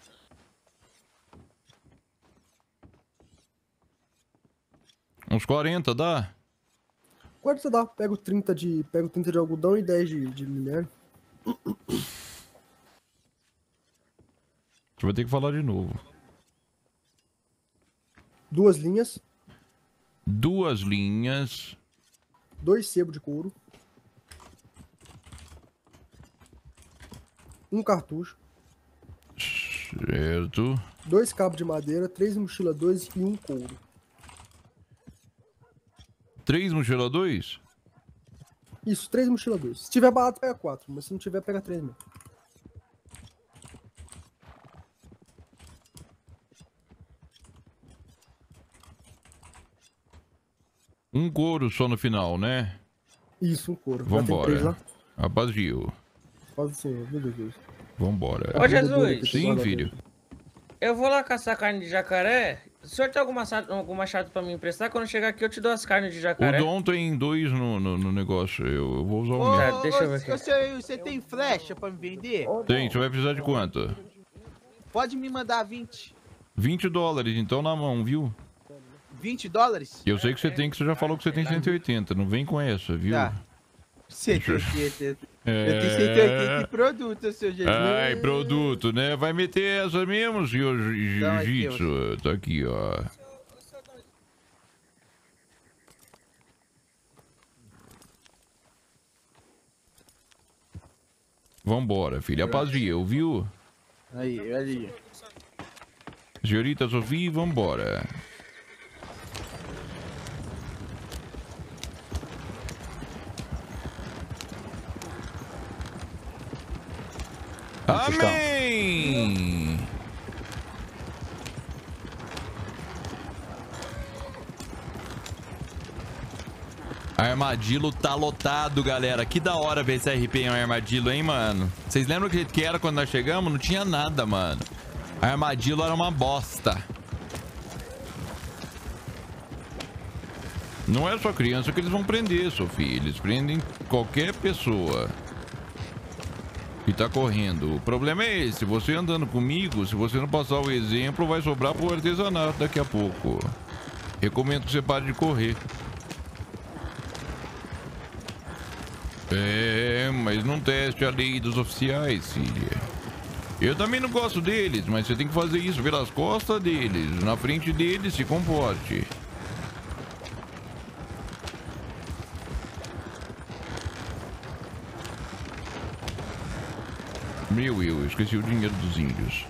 Uns 40, dá? Quanto você dá? Pego 30 de, pego 30 de algodão e 10 de, de minério. Você vai ter que falar de novo. Duas linhas, Duas linhas, dois sebos de couro. Um cartucho, certo. dois cabos de madeira, três mochila 2 e um couro. Três mochila dois? Isso, três mochila 2. Se tiver barato, pega quatro, mas se não tiver, pega três mesmo. Um couro só no final, né? Isso, um couro. Vambora. lá? Rapazio, Faz assim, meu Deus. vambora. Ô, Jesus. Sim, filho. Eu vou lá caçar carne de jacaré. O senhor tem alguma, sa- algum machado pra me emprestar? Quando chegar aqui, eu te dou as carnes de O jacaré. Dom tem dois no, no, no negócio. Eu, eu vou usar o Ô, meu. Tá, deixa eu ver aqui. Você, você tem flecha pra me vender? Tem, você vai precisar de quanto? Pode me mandar 20. 20 dólares, então na mão, viu? 20 dólares? Eu sei que você tem, que você já falou que você tem 180. Não vem com essa, viu? Tá. 180. É... Eu tenho 180 de produto, seu Jesus. Ai, produto, né? Vai meter essa mesmo, senhor Ji- Então, Jiu-Jitsu? Tá aqui, ó. Vambora, filha. A paz de eu, viu? Aí, olha aí. Senhorita Sofia, vambora. Amém! Armadilho tá lotado, galera. Que da hora ver esse RP em um armadilho, hein, mano? Vocês lembram que que era quando nós chegamos? Não tinha nada, mano. Armadilho era uma bosta. Não é só criança que eles vão prender, Sofia. Eles prendem qualquer pessoa que tá correndo. O problema é esse. Você andando comigo, se você não passar o exemplo, vai sobrar pro artesanato daqui a pouco. Recomendo que você pare de correr. É, mas não teste a lei dos oficiais, filha. Eu também não gosto deles, mas você tem que fazer isso pelas costas deles. Na frente deles, se comporte. Meu eu, esqueci o dinheiro dos índios.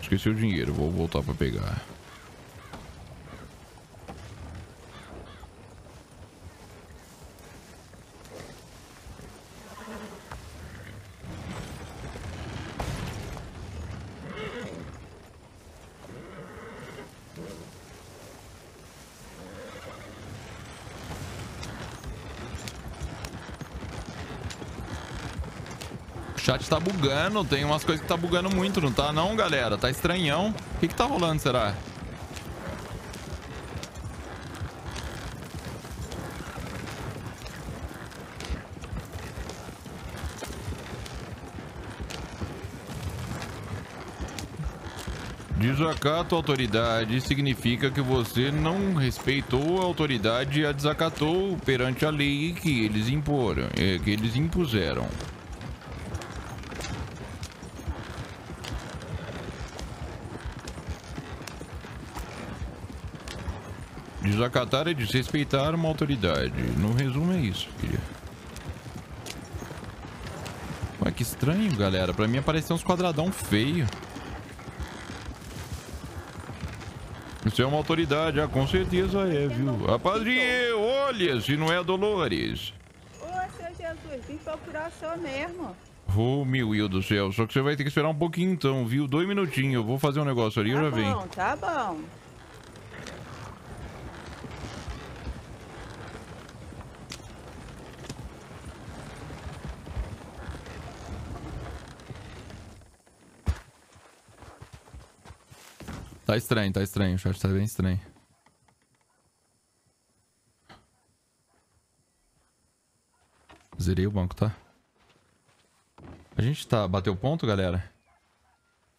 Esqueci o dinheiro, vou voltar pra pegar. Tá bugando, tem umas coisas que tá bugando muito, não tá não, galera? Tá estranhão. O que que tá rolando, será? Desacato à autoridade significa que você não respeitou a autoridade e a desacatou perante a lei que eles imporam, eh, que eles impuseram. Desacatar é desrespeitar uma autoridade. No resumo é isso, filha. Ué, que estranho, galera. Pra mim apareceu uns quadradão feio. Isso é uma autoridade, ah, com certeza é, viu? Rapaziê, olha, se não é a Dolores. Ô, seu Jesus, vim procurar o senhor mesmo. Ô, meu Deus do céu, só que você vai ter que esperar um pouquinho então, viu? Dois minutinhos, eu vou fazer um negócio ali e eu já Tá venho. bom, tá bom. Tá estranho, tá estranho, o chat tá bem estranho. Zerei o banco, tá? A gente tá... Bateu ponto, galera?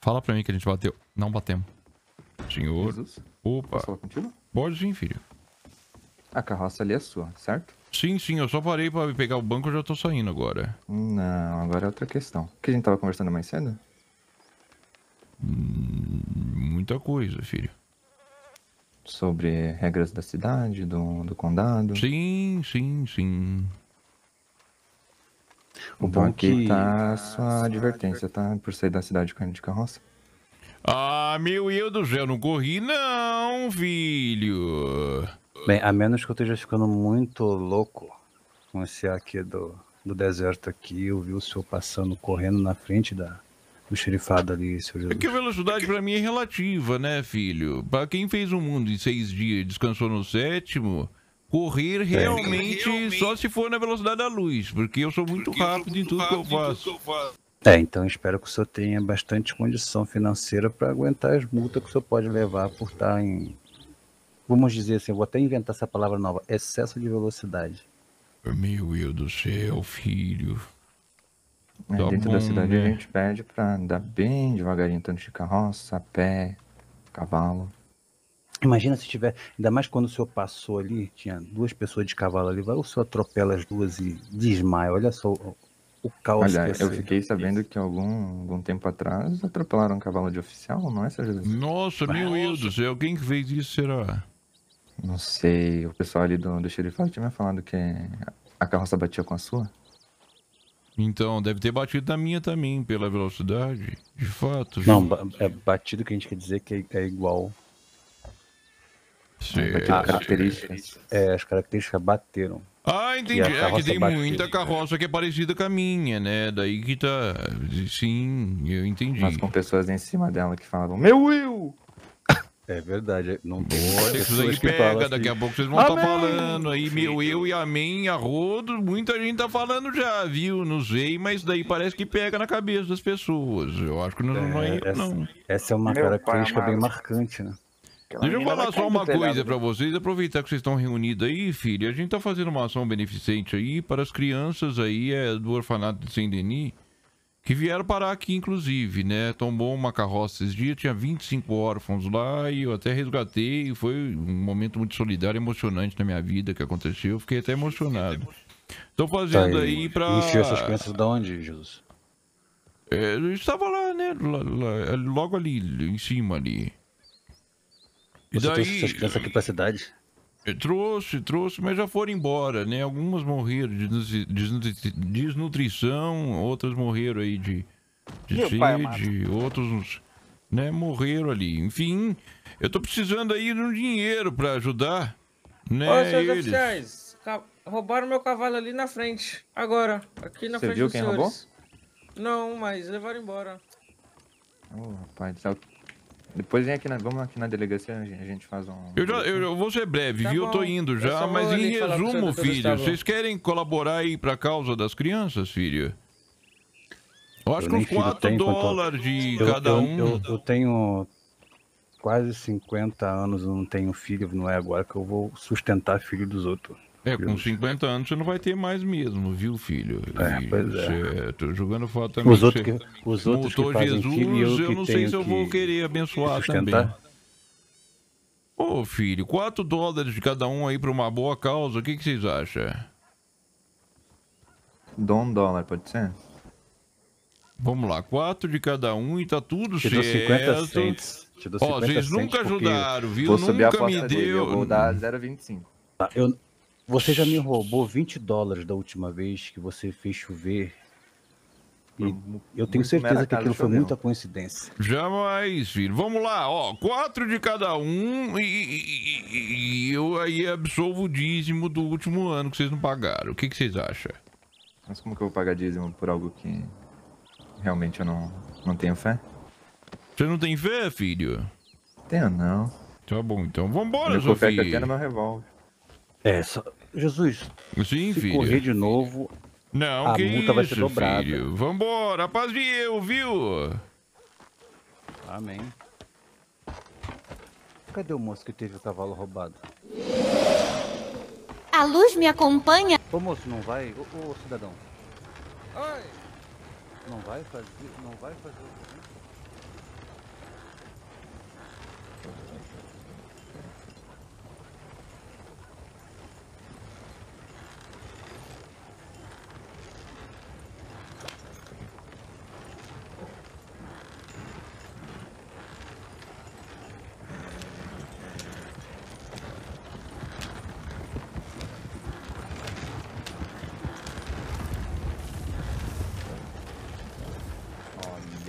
Fala pra mim que a gente bateu. Não batemos. Senhor. Opa. Posso falar contigo? Pode sim, filho. A carroça ali é sua, certo? Sim, sim, eu só parei pra pegar o banco e já tô saindo agora. Não, agora é outra questão. O que a gente tava conversando mais cedo? Hum, Muita coisa, filho. Sobre regras da cidade, do, do condado. Sim, sim, sim. O bom aqui tá a sua advertência, tá? Por sair da cidade com de carroça. Ah, meu Deus do céu, não corri não, filho. Bem, a menos que eu esteja ficando muito louco com esse aqui do, do deserto aqui, eu vi o senhor passando, correndo na frente da, do xerifado ali, seu É Jesus. que a velocidade pra mim é relativa, né, filho? Pra quem fez o mundo em seis dias e descansou no sétimo, correr realmente só se for na velocidade da luz, porque eu sou muito rápido em tudo que eu faço. É, então espero que o senhor tenha bastante condição financeira para aguentar as multas que o senhor pode levar por estar em. Vamos dizer assim, eu vou até inventar essa palavra nova: excesso de velocidade. Meu Deus do céu, filho. Tá dentro da bom, cidade né? a gente pede pra andar bem devagarinho, tanto de carroça, a pé, cavalo. Imagina se tiver, ainda mais quando o senhor passou ali, tinha duas pessoas de cavalo ali, vai o senhor atropela as duas e desmaia. Olha só o, o caos Olha, que ia eu fiquei sabendo que algum, algum tempo atrás atropelaram um cavalo de oficial, não é, Jesus? Nossa, meu Deus do céu, quem que fez isso será? Não sei, o pessoal ali do, do xerifado tinha me falado que a carroça batia com a sua. Então, deve ter batido na minha também, pela velocidade. De fato. Não, ba- é batido que a gente quer dizer que é, é igual. Certo. Ah, características. É, as características bateram. Ah, entendi. É que tem bateu. muita carroça que é parecida com a minha, né? Daí que tá. Sim, eu entendi. Mas com pessoas em cima dela que falavam, meu Will! É verdade, não tem Isso aí pega, daqui a pouco vocês vão estar falando aí, meu eu e amém, a rodo, muita gente tá falando já, viu? Não sei, mas daí parece que pega na cabeça das pessoas. Eu acho que não, não é, eu, essa, não. essa é uma Meu pai característica bem amado. marcante, né? Deixa eu falar só uma coisa pra vocês, aproveitar que vocês estão reunidos aí, filho. A gente tá fazendo uma ação beneficente aí para as crianças aí é, do orfanato de Saint-Denis, que vieram parar aqui, inclusive, né? Tombou uma carroça esses dias, tinha 25 órfãos lá e eu até resgatei. Foi um momento muito solidário e emocionante na minha vida que aconteceu. Eu fiquei até emocionado. Tô fazendo Tá, aí e pra. Encheu essas crianças de onde, Jesus? É, eu estava lá, né? lá- lá- logo ali, em cima ali. E Você daí- trouxe essas crianças aqui pra cidade? Eu trouxe, trouxe, mas já foram embora, né? Algumas morreram de desnutri- desnutri- desnutrição, outras morreram aí de, de sede, outros, né, morreram ali. Enfim, eu tô precisando aí de um dinheiro pra ajudar, né, Ô, seus eles. oficiais, roubaram meu cavalo ali na frente. Agora, aqui na Você frente viu dos quem senhores. Não, mas levaram embora. Ô, rapaz do céu. Depois vem aqui na, vamos aqui na delegacia, a gente, faz um... Eu, já, eu, eu vou ser breve, Tá viu? Eu tô bom. indo já, mas em resumo, filho, vocês querem colaborar aí pra causa das crianças, filho? Eu acho Eu que uns filho 4 tenho, enquanto- dólares de Eu- cada eu- um. Eu, eu tenho quase 50 anos, eu não tenho filho, não é agora que eu vou sustentar filho dos outros. É, com 50 anos você não vai ter mais mesmo, viu, filho? É, pois é. Certo. Jogando fora também. Os outros que- os outros que fazem Jesus, filho eu eu não sei se eu vou que querer abençoar também. Ô, filho, 4 dólares de cada um aí pra uma boa causa, o que, que vocês acham? Dou um dólar, pode ser? Vamos lá, 4 de cada um e tá tudo Te certo. dou 50 cents. Te dou Ó, 50 vocês nunca ajudaram, viu? Vou subir a nunca me aposta dele, eu deu. vou dar 0,25. Tá, eu, você já me roubou 20 dólares da última vez que você fez chover. E eu tenho certeza que aquilo foi muita coincidência. Jamais, filho. Vamos lá, ó. Quatro de cada um e, e- e- eu aí absolvo o dízimo do último ano que vocês não pagaram. O que, que vocês acham? Mas como que eu vou pagar dízimo por algo que realmente eu não, não tenho fé? Você não tem fé, filho? Tenho não. Tá bom, então vambora, eu Sofia. tenho é no meu revólver. É, só... Jesus, Sim, se filho. correr de novo, Não, a que multa vai isso, ser dobrada. filho. Vambora, paz de eu, viu? Amém. Cadê o moço que teve o cavalo roubado? A luz me acompanha? Ô moço, não vai? Ô, ô, cidadão. Não vai fazer. Não vai fazer.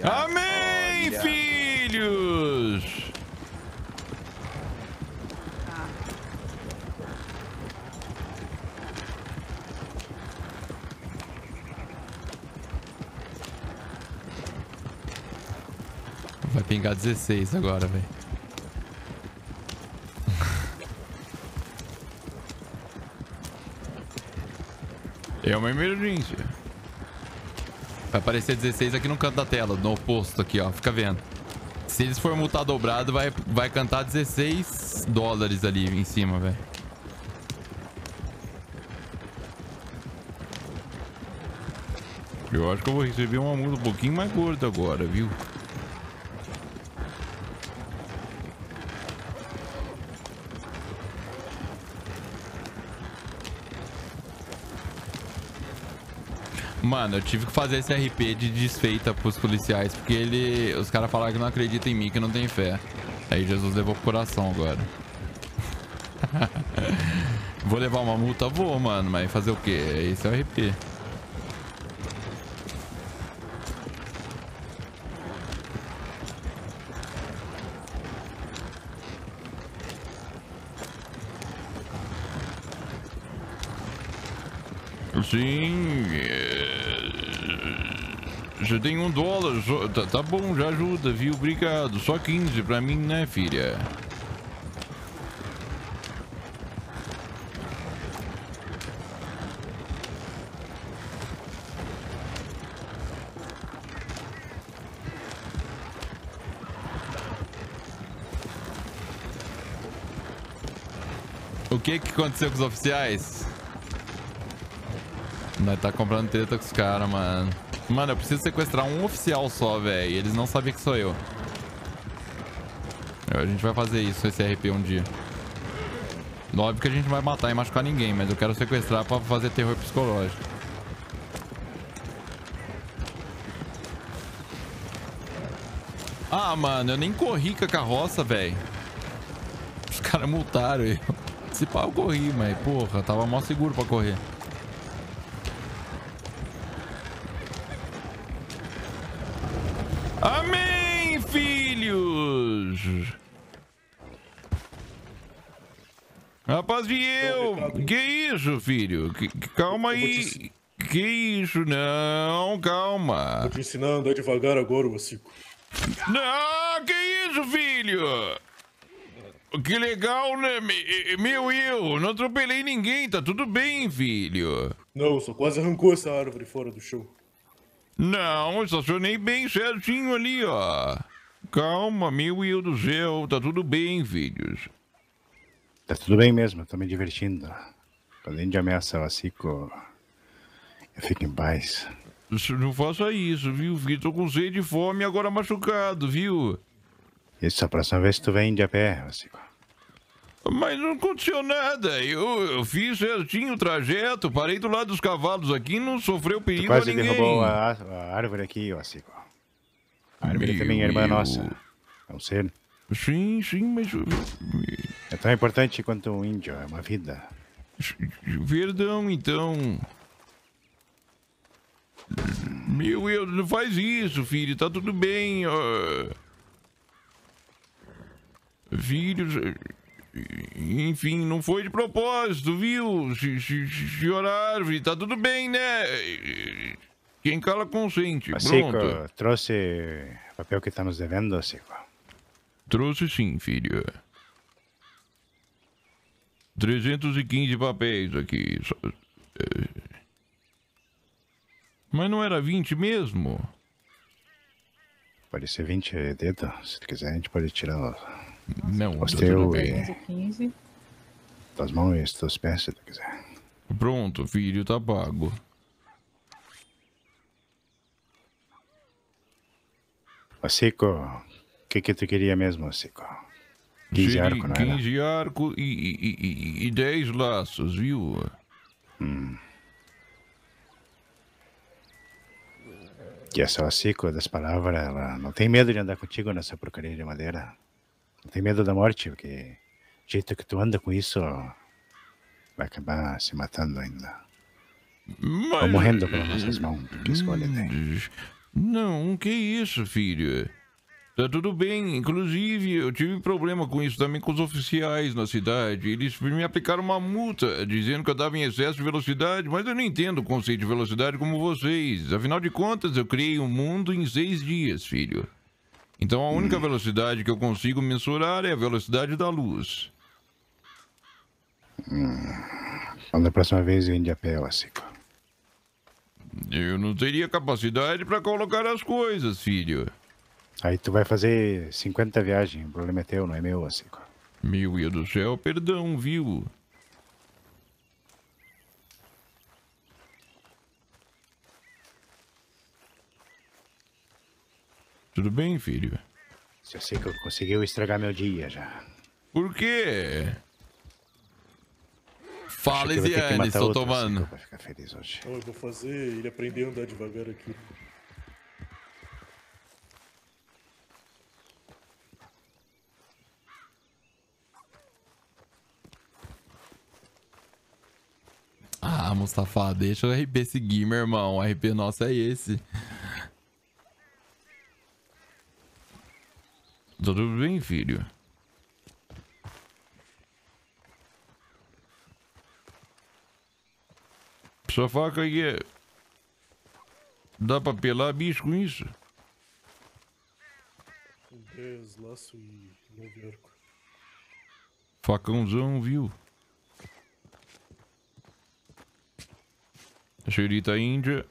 Amém, olha. filhos! Pingar 16 agora, velho. É uma emergência. Vai aparecer 16 aqui no canto da tela, no oposto aqui, ó. Fica vendo. Se eles for multar dobrado, vai, vai cantar 16 dólares ali em cima, velho. Eu acho que eu vou receber uma multa um pouquinho mais gorda agora, viu? Mano, eu tive que fazer esse RP de desfeita pros policiais, porque ele. Os caras falaram que não acreditam em mim, que não tem fé. Aí Jesus levou pro coração agora. Vou levar uma multa? Vou, mano, mas fazer o quê? Esse é o RP. Sim. Já tem um dólar. só- Tá, tá bom, já ajuda, viu? Obrigado. Só 15 pra mim, né, filha? O que que aconteceu com os oficiais? Nós tá comprando treta com os caras, mano. Mano, eu preciso sequestrar um oficial só, velho. Eles não sabem que sou eu. A gente vai fazer isso, esse RP um dia. Óbvio que a gente não vai matar e machucar ninguém, mas eu quero sequestrar pra fazer terror psicológico. Ah, mano, eu nem corri com a carroça, velho. Os caras multaram eu. Se pá, eu corri, mas porra, tava mó seguro pra correr. Amém, filhos! Rapaz de eu! Que isso, filho? Que- que- calma aí! Que isso? Não, calma! Tô te ensinando a devagar agora, Wacico. Não, que isso, filho? Que legal, né? Me- Meu eu, não atropelei ninguém, tá tudo bem, filho. Não, só quase arrancou essa árvore fora do chão. Não, estacionei bem certinho ali, ó. Calma, meu eu do céu, tá tudo bem, filhos. Tá tudo bem mesmo, tô me divertindo. Quando a índio ameaça o Acico, eu fico em paz. Não faça isso, viu, filho? Tô com sede e fome e agora machucado, viu? Isso a próxima vez tu vem de a pé, Acico. Mas não aconteceu nada. Eu, eu fiz certinho o trajeto, parei do lado dos cavalos aqui, não sofreu Tu perigo a quase ninguém. derrubou a, a árvore aqui, ó, Acico. A árvore Meu também é irmã eu- nossa. É um ser. Sim, sim, mas. É tão importante quanto um índio, é uma vida. Perdão, então. Meu Deus, não faz isso, filho. Tá tudo bem. ó. Filhos. Enfim, não foi de propósito, viu? Se- se- se- Senhor Árvore, tá tudo bem, né? Quem cala consente. Acico, Pronto. trouxe o papel que tá nos devendo, Acico. Trouxe sim, filho. 315 papéis aqui. É. Mas não era 20 mesmo? Pode ser 20 dedos. Se tu quiser, a gente pode tirar Não, bem. e 15. tuas mãos e os teus pés, se tu quiser. Pronto, filho, tá pago. Acico, o que que tu queria mesmo, Acico? 15 Seria arco, não era? 15 arco e, e, e, e 10 laços, viu? Hum. E essa Acico das palavras, ela não tem medo de andar contigo nessa porcaria de madeira. Não tem medo da morte, porque o jeito que tu anda com isso vai acabar se matando ainda. Mas... Ou morrendo pelas nossas mãos, que escolha tem. Hum, Não, que isso, filho? Tá tudo bem. Inclusive, eu tive problema com isso também com os oficiais na cidade. Eles me aplicaram uma multa dizendo que eu dava em excesso de velocidade, mas eu não entendo o conceito de velocidade como vocês. Afinal de contas, eu criei um mundo em seis dias, filho. Então a única velocidade que eu consigo mensurar é a velocidade da luz. Quando a próxima vez eu vim de a pé, Acico. Eu não teria capacidade para colocar as coisas, filho. Aí tu vai fazer 50 viagens, o problema é teu, não é meu, Acico. Meu Deus do céu, perdão, viu? Tudo bem, filho? Eu sei que conseguiu estragar meu dia já. Por quê? Fala, eu matar estou outro, tomando. Pra ficar feliz hoje. Então eu vou fazer ele aprender a andar devagar aqui. Ah, Mustafa, deixa o RP seguir, meu irmão. O RP nosso é esse. Tudo bem, filho? Essa faca aí é. Dá pra pelar bicho com isso? Com 10 laço e 9 arco. Facãozão, viu? Xerita Índia.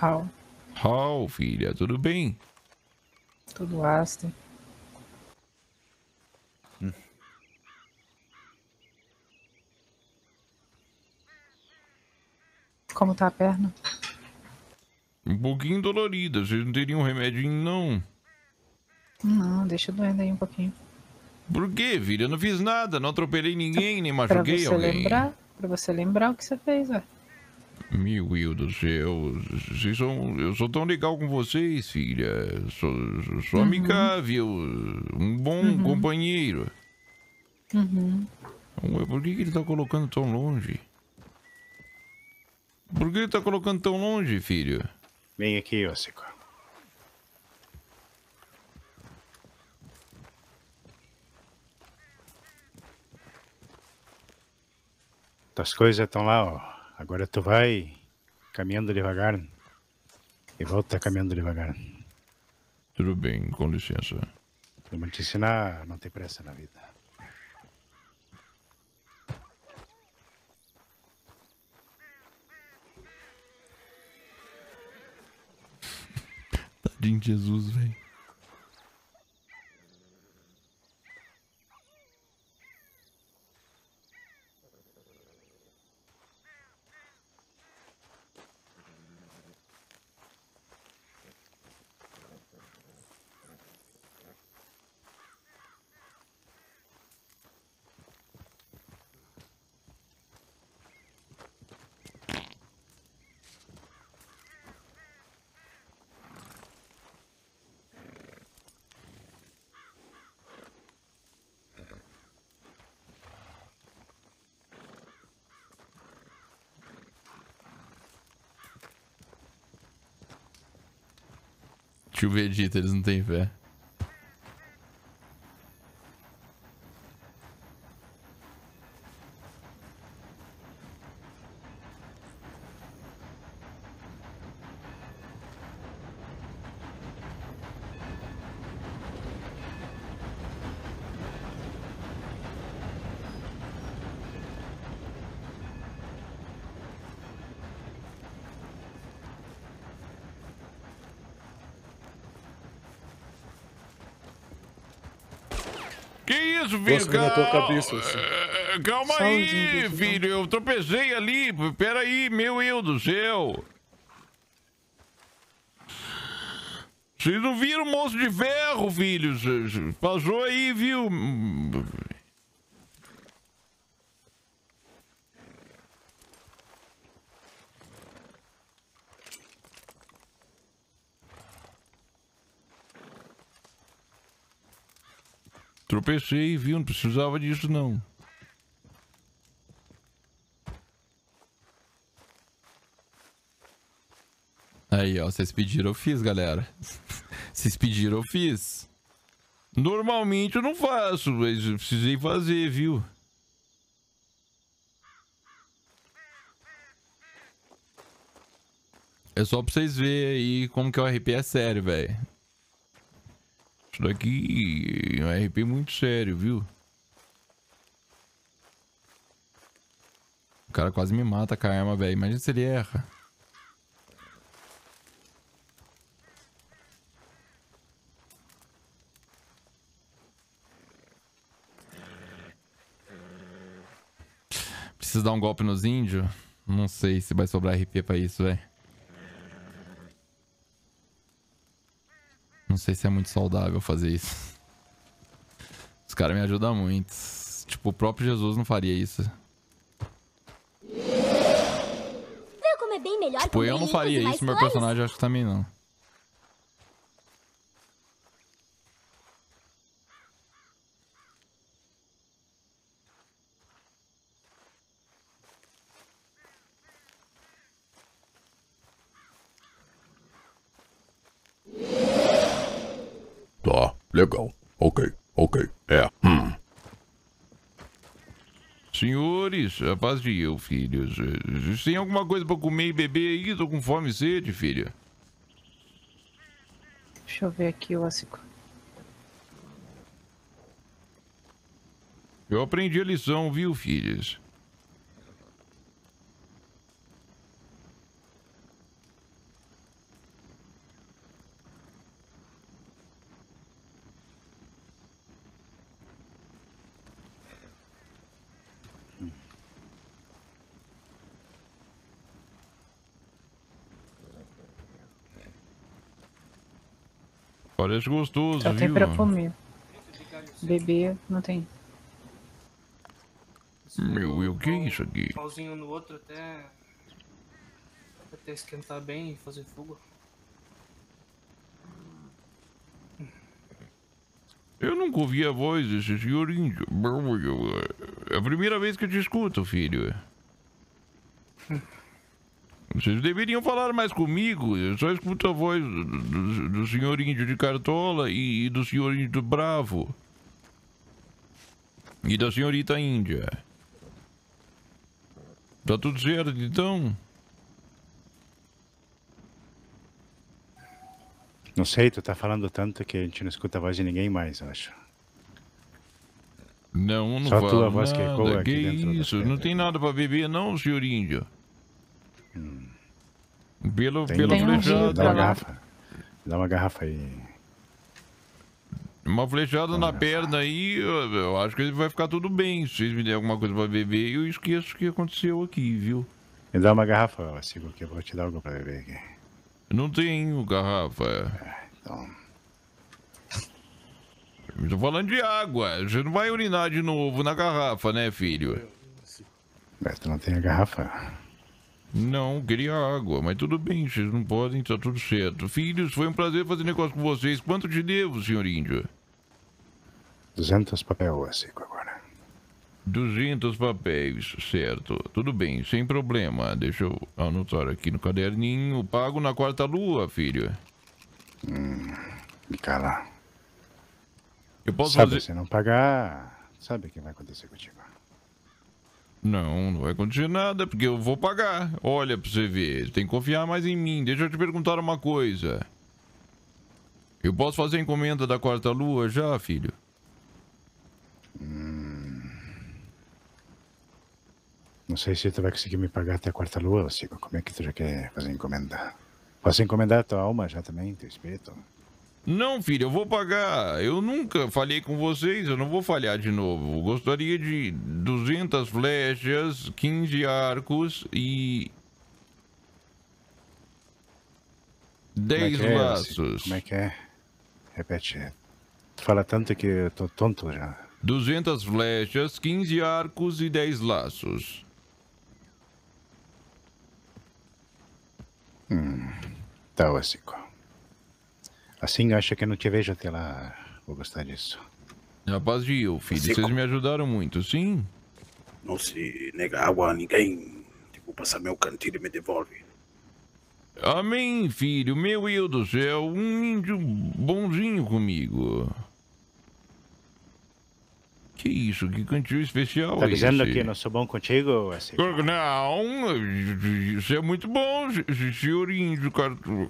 Hal, Hal, filha, tudo bem? Tudo ácido. Como tá a perna? Um pouquinho dolorida. Vocês não teriam um remedinho, não? Não, deixa doendo aí um pouquinho. Por quê, filha? Eu não fiz nada. Não atropelei ninguém, nem Pra machuquei você alguém. lembrar, pra você lembrar o que você fez, ó. Meu Deus do céu. Vocês são... Eu sou tão legal com vocês, filha. Sou, sou Uhum. amigável. Um bom Uhum. companheiro. Uhum. Ué, por que, que ele tá colocando tão longe? Por que ele tá colocando tão longe, filho? Vem aqui, Acico. Tuas coisas estão lá, ó. Agora tu vai caminhando devagar e volta caminhando devagar. Tudo bem, com licença. Eu vou te ensinar não ter pressa na vida. Tadinho de Jesus, velho. Tio Vegeta, eles não têm fé. Que isso, filho? Nossa, me matou a Calma, cabeça, assim. eh, calma Só um aí, então. filho. Eu tropecei ali. Peraí, meu eu do céu. Vocês não viram o moço de ferro, filhos? Passou aí, viu? Tropecei, viu? Não precisava disso, não. Aí, ó, vocês pediram, eu fiz, galera. Vocês pediram, eu fiz. Normalmente eu não faço, mas eu precisei fazer, viu? É só pra vocês verem aí como que o RP é sério, velho. Isso daqui é um RP muito sério, viu? O cara quase me mata com a arma, velho. Imagina se ele erra. Precisa dar um golpe nos índios? Não sei se vai sobrar RP pra isso, velho. Não sei se é muito saudável fazer isso. Os caras me ajudam muito. Tipo, o próprio Jesus não faria isso. Viu como é bem melhor Tipo, eu não faria isso, meu personagem acho que também não. Tá, legal. Ok, ok. É. Hum. Senhores, a paz de eu, filhos. Vocês têm alguma coisa pra comer e beber aí? Tô com fome e sede, filha. Deixa eu ver aqui, Ossico. Eu aprendi a lição, viu, filhas? Parece gostoso, Só tem viu? pra comer. Beber, não tem. Meu, e o que é isso aqui? pauzinho no outro até. Até esquentar bem e fazer fogo. Eu nunca ouvi a voz desse senhor índio. É a primeira vez que eu te escuto, filho. Vocês deveriam falar mais comigo. Eu só escuto a voz do, do- do senhor índio de Cartola e, e do senhor índio Bravo. E da senhorita Índia. Tá tudo certo, então? Não sei, tu tá falando tanto que a gente não escuta a voz de ninguém mais, acho. Não, não Só a tua voz que nada. ecoa aqui que dentro da isso? Não tem nada pra beber, não, senhor índio. Pelo, Tem, um flechado. Dá uma garrafa. Dá uma garrafa aí. Uma flechada na perna aí, eu, eu acho que vai ficar tudo bem. Se vocês me derem alguma coisa pra beber, eu esqueço o que aconteceu aqui, viu? Me dá uma garrafa, ó, Sigo, que eu vou te dar algo pra beber aqui. Não tenho garrafa. Então. Eu tô falando de água. Você não vai urinar de novo na garrafa, né, filho? Mas tu não tem a garrafa. Não, queria água, mas tudo bem, vocês não podem, tá tudo certo. Filhos, foi um prazer fazer negócio com vocês. Quanto te devo, senhor índio? 200 papel, Sigo, agora. 200 papéis, certo. Tudo bem, sem problema. Deixa eu anotar aqui no caderninho. Pago na quarta lua, filho. Hum, Cala. Eu posso sabe, fazer. se não pagar, sabe o que vai acontecer contigo. Não, não vai acontecer nada, porque eu vou pagar. Olha pra você ver, tem que confiar mais em mim. Deixa eu te perguntar uma coisa. Eu posso fazer a encomenda da quarta lua já, filho? Não sei se tu vai conseguir me pagar até a quarta lua, Cico. Como é que tu já quer fazer encomenda? Posso encomendar a tua alma já também, teu espírito? Não, filho, eu vou pagar. Eu nunca falhei com vocês, eu não vou falhar de novo. Gostaria de 200 flechas, 15 arcos e. Como é 10 que é, Cico? laços. Como é que é? Repete. Tu fala tanto que eu tô tonto já. 200 flechas, 15 arcos e 10 laços. Hum, tá, Cico. Assim acha que eu não te vejo até lá. Vou gostar disso. Rapaz de eu, filho. Cico. Vocês me ajudaram muito, sim? Não se nega água a ninguém. Tipo, passa meu cantil e me devolve. Amém, filho. Meu eu do céu. Um índio bonzinho comigo. Que isso? Que cantil especial Tá é dizendo esse? que eu não sou bom contigo, Cico? Não, isso é muito bom, se- se- senhor índio, cara. Vou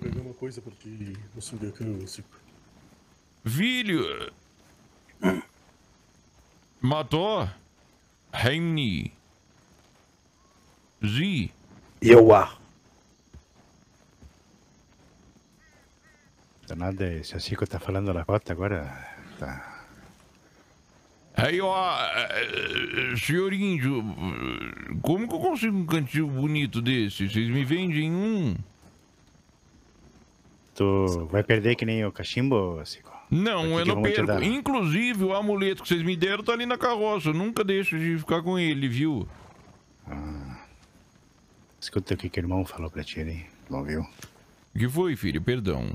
pegar uma coisa pra ti, no Cico. Filho. Matou. Heimni. Zi. Eu a. Nada, esse Cico tá falando da cota agora. Tá. Aí, ó, eh, senhor índio, como que eu consigo um cantil bonito desse? Vocês me vendem um? Tu vai perder que nem o cachimbo, Cico? Não, eu não perco. dar? Inclusive, o amuleto que vocês me deram tá ali na carroça. Eu nunca deixo de ficar com ele, viu? Escuta o que, que o irmão falou pra ti ali. Não viu? O que foi, filho? Perdão.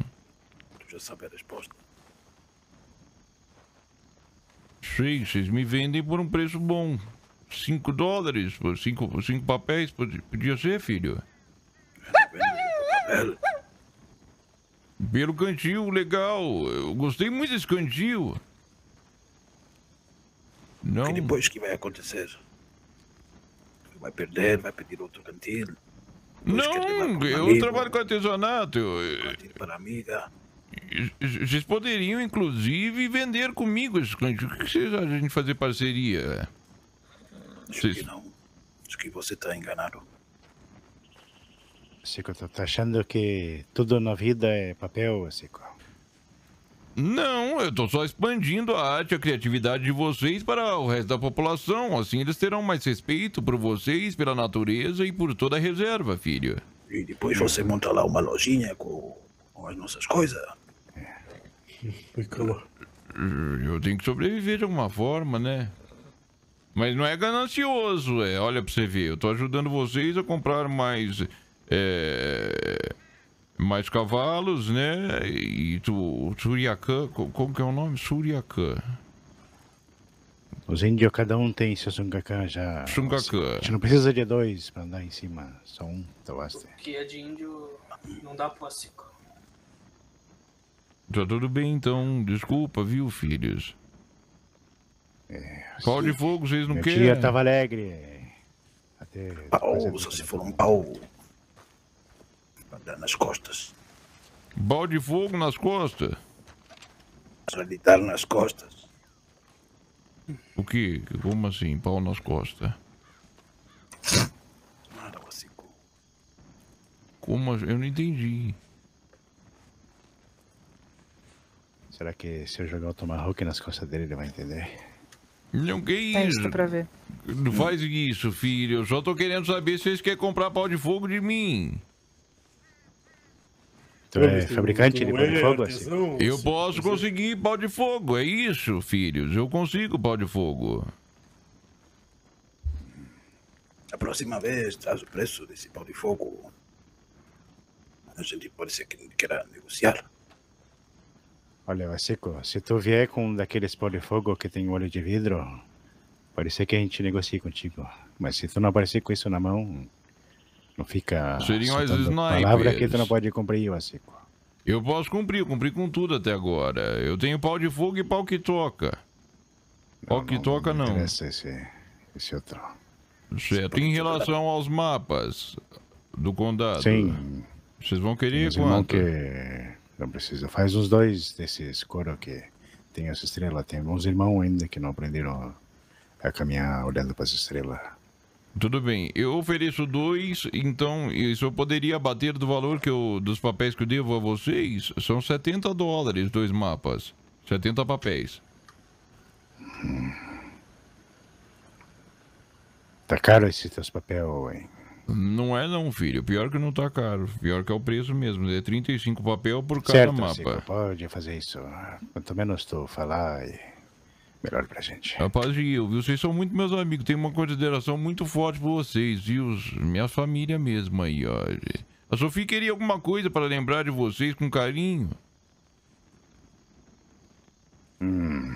Já sabe a resposta. Sei, vocês me vendem por um preço bom. Cinco dólares por cinco, por cinco papéis, podia, ser, filho. Pelo cantil, legal. Eu gostei muito desse cantil. Não. E depois o que vai acontecer? Vai perder, vai pedir outro cantil. Não, eu amigo. trabalho com artesanato. Cantil para amiga. Vocês poderiam, inclusive, vender comigo esses cantil. O que vocês acham de a gente fazer parceria? Acho que não. Acho que você tá enganado. Tu tá achando que tudo na vida é papel, Cico? Não, eu tô só expandindo a arte e a criatividade de vocês para o resto da população. Assim eles terão mais respeito por vocês, pela natureza e por toda a reserva, filho. E depois você monta lá uma lojinha com, com as nossas coisas. Eu tenho que sobreviver de alguma forma, né? Mas não é ganancioso, é. Olha pra você ver, eu tô ajudando vocês a comprar mais. É, mais cavalos, né? E tu. Suriacã. co- Como que é o nome? Suriacã. Os índios, cada um tem seu sungacan já. Sungacan. A gente não precisa de dois pra andar em cima. Só um, tá basta. Que é de índio, não dá Cico. Tá tudo bem então, desculpa, viu, filhos? Pau de fogo, vocês não querem? dia tava alegre. Até Pau, só se for um pau. Pra dar nas costas. Pau de fogo nas costas? Só lhe dar nas costas. O quê? Como assim? Pau nas costas? Como assim? Eu não entendi. Será que se eu jogar o tomahawk nas costas dele, ele vai entender? Não, que É isso? isso, pra ver. Não faz isso, filho. Eu só tô querendo saber se vocês querem comprar pau de fogo de mim. Tu é fabricante de pau de fogo, assim? Eu posso conseguir pau de fogo, é isso, filhos. Eu consigo pau de fogo. A próxima vez, traz o preço desse pau de fogo. A gente pode ser que queira negociar. Olha, Cico, se tu vier com um daqueles pau de fogo que tem olho de vidro, pode ser que a gente negocie contigo. Mas se tu não aparecer com isso na mão, Não fica. Seriam as soltando palavra que tu não pode cumprir, Ossico. Eu posso cumprir, eu cumpri com tudo até agora. Eu tenho pau de fogo e pau que toca. Pau que toca não. interessa esse, esse outro. Certo. Em relação aos mapas do condado. Sim. Vocês vão querer Meus quanto? que não precisa. Faz uns dois desses coro que tem essa estrela. Tem uns irmãos ainda que não aprenderam a caminhar olhando para essa estrela. Tudo bem, eu ofereço dois, então isso eu poderia abater do valor que eu, dos papéis que eu devo a vocês. São 70 dólares, dois mapas. 70 papéis. Tá caro esse teus papel, hein? Não é não, filho. Pior que não tá caro. Pior que é o preço mesmo. É 35 papel por cada certo, mapa. Ossico, pode fazer isso. Quanto menos tu falar, melhor pra gente. Rapaz, e eu, viu? Vocês são muito meus amigos. Tenho uma consideração muito forte por vocês, viu? Minha família mesmo aí, ó. A Sofia queria alguma coisa para lembrar de vocês com carinho. Hum.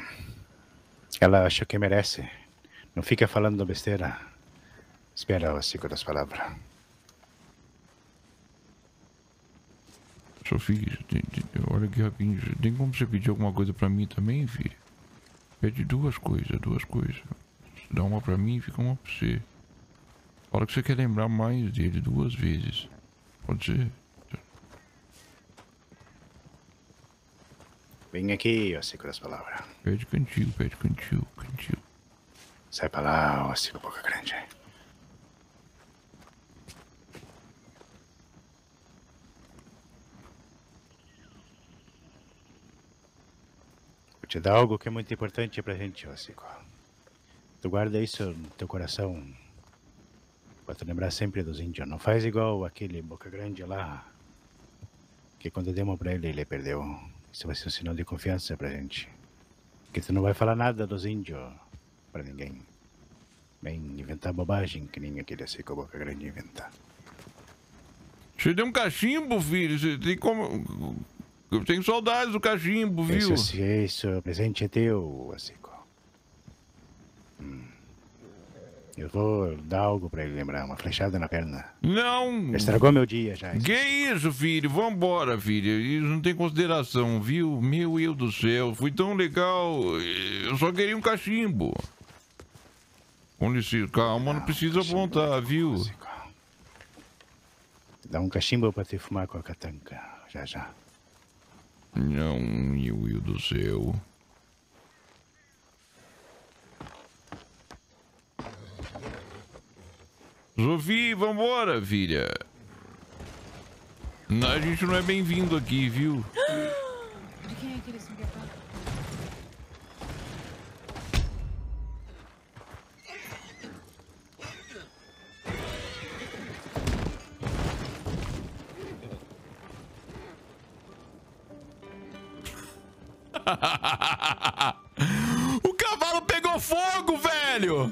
Ela acha que merece. Não fica falando besteira. Espera o ciclo das palavras. Sofia, olha aqui rapidinho. Tem como você pedir alguma coisa pra mim também, filho? Pede duas coisas, duas coisas. Dá uma pra mim e fica uma pra você. Fala que você quer lembrar mais dele duas vezes. Pode ser? Vem aqui, o ciclo das palavras. Pede cantil, pede cantil, cantil. Sai pra lá, o ciclo boca grande. Te dar algo que é muito importante pra gente, Ossico. Tu guarda isso no teu coração. Pra tu lembrar sempre dos índios. Não faz igual aquele boca grande lá. Que quando demos pra ele, ele perdeu. Isso vai ser um sinal de confiança pra gente. Que tu não vai falar nada dos índios pra ninguém. Vem inventar bobagem que nem aquele Ossico boca grande inventa. Você deu um cachimbo, filho. Você tem como. Eu tenho saudades do cachimbo, viu? Isso, isso, presente é teu, Ossico. Hum. Eu vou dar algo pra ele lembrar, uma flechada na perna. Não! Estragou meu dia já. Que isso, filho? Vambora, filho. Isso não tem consideração, viu? Meu Deus do céu, foi tão legal. Eu só queria um cachimbo. Com licença, calma, não precisa apontar, viu? Dá um cachimbo pra te fumar com a catanca, já já. Não, meu Deus do céu. Sofia, vambora, filha. Não, a gente não é bem-vindo aqui, viu? De quem é aquele singuetar? o cavalo pegou fogo, velho!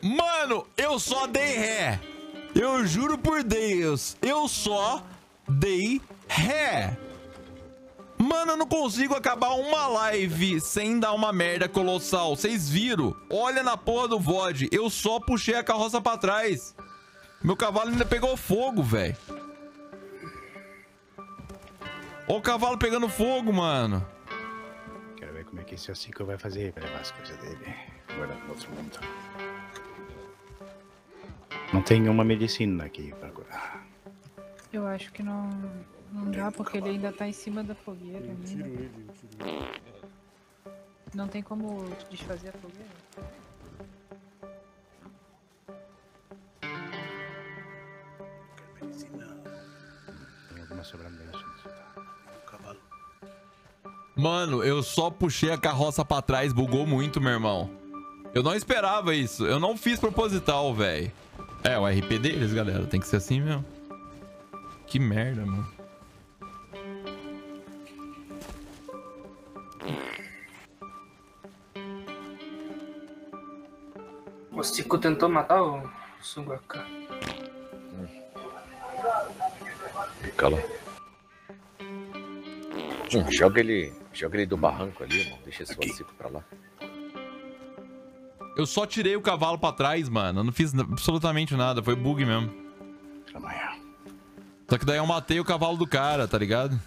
Mano, eu só dei ré. Eu juro por Deus, eu só dei ré. Mano, eu não consigo acabar uma live sem dar uma merda colossal. Vocês viram? Olha na porra do VOD. Eu só puxei a carroça pra trás. Meu cavalo ainda pegou fogo, velho. Ó o cavalo pegando fogo, mano. Quero ver como é que esse Ossico vai fazer pra levar as coisas dele. Agora no outro mundo. Não tem uma medicina aqui pra curar. Eu acho que não, não dá, porque ele ainda tá em cima da fogueira. ainda. Não tem como desfazer a fogueira? Cavalo. Mano, eu só puxei a carroça pra trás, bugou muito, meu irmão. Eu não esperava isso. Eu não fiz proposital, velho. É, o RP deles, galera. Tem que ser assim mesmo. Que merda, mano. O Cico tentou matar o Sungaka. Fica lá. Hum, joga ele. Joga ele do barranco ali, irmão. Deixa esse Wacico pra lá. Eu só tirei o cavalo pra trás, mano. Eu não fiz absolutamente nada. Foi bug mesmo. Só que daí eu matei o cavalo do cara, tá ligado?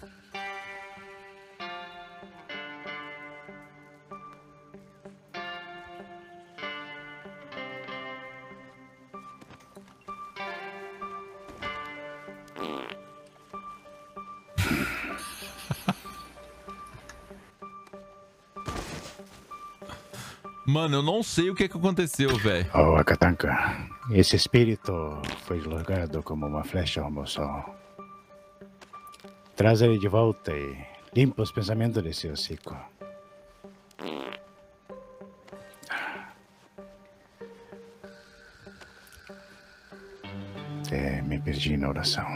Mano, eu não sei o que, que aconteceu, velho. Oh, Akatanka, esse espírito foi jogado como uma flecha ao meu sol. Traz ele de volta e limpa os pensamentos desse hocico. É, me perdi na oração.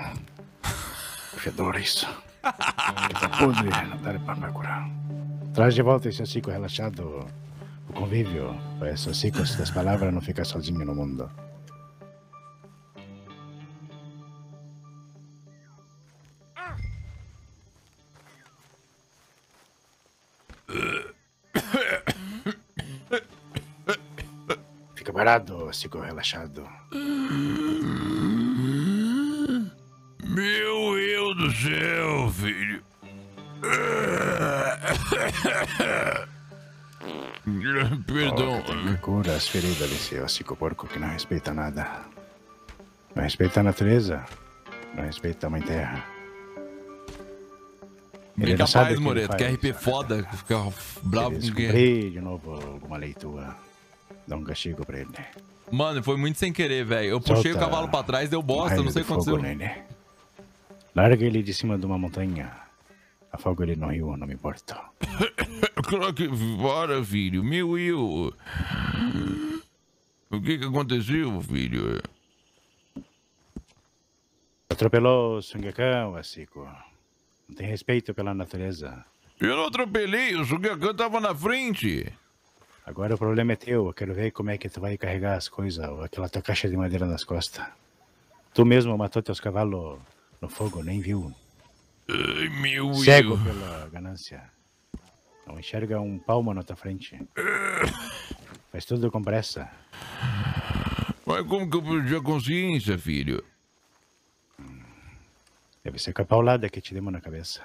Fedor isso. Podre, não dá pra me curar. Traz de volta esse hocico relaxado. Convívio, pois os hocicos das palavras não ficam sozinho no mundo. Fica parado, hocico relaxado. Meu Deus do céu, filho. Perdão. Oh, cura as feridas desse hocico porco que não respeita nada. Não respeita a natureza. Não respeita a mãe terra. Ele Bem capaz, o Moreto. Que faz. RP foda. Fica bravo com quem. De novo alguma leitura. Dá um castigo pra ele. Mano, foi muito sem querer, velho. Eu puxei o Solta cavalo pra trás, deu bosta, não sei o que aconteceu. nele. Larga ele de cima de uma montanha. Afoga ele no rio, não me importa. Claro que para, filho. Meu Will. O que que aconteceu, filho? Atropelou o Sungekão, hocico. Não tem respeito pela natureza. Eu não atropelei, o Sugakan tava na frente. Agora o problema é teu. Eu quero ver como é que tu vai carregar as coisas, aquela tua caixa de madeira nas costas. Tu mesmo matou teus cavalos no fogo, nem viu. Ai, meu Cego Will. pela ganância. Não enxerga um palmo na tua frente. Faz tudo com pressa. Mas como que eu perdi a consciência, filho? Deve ser com a paulada que te demos na cabeça.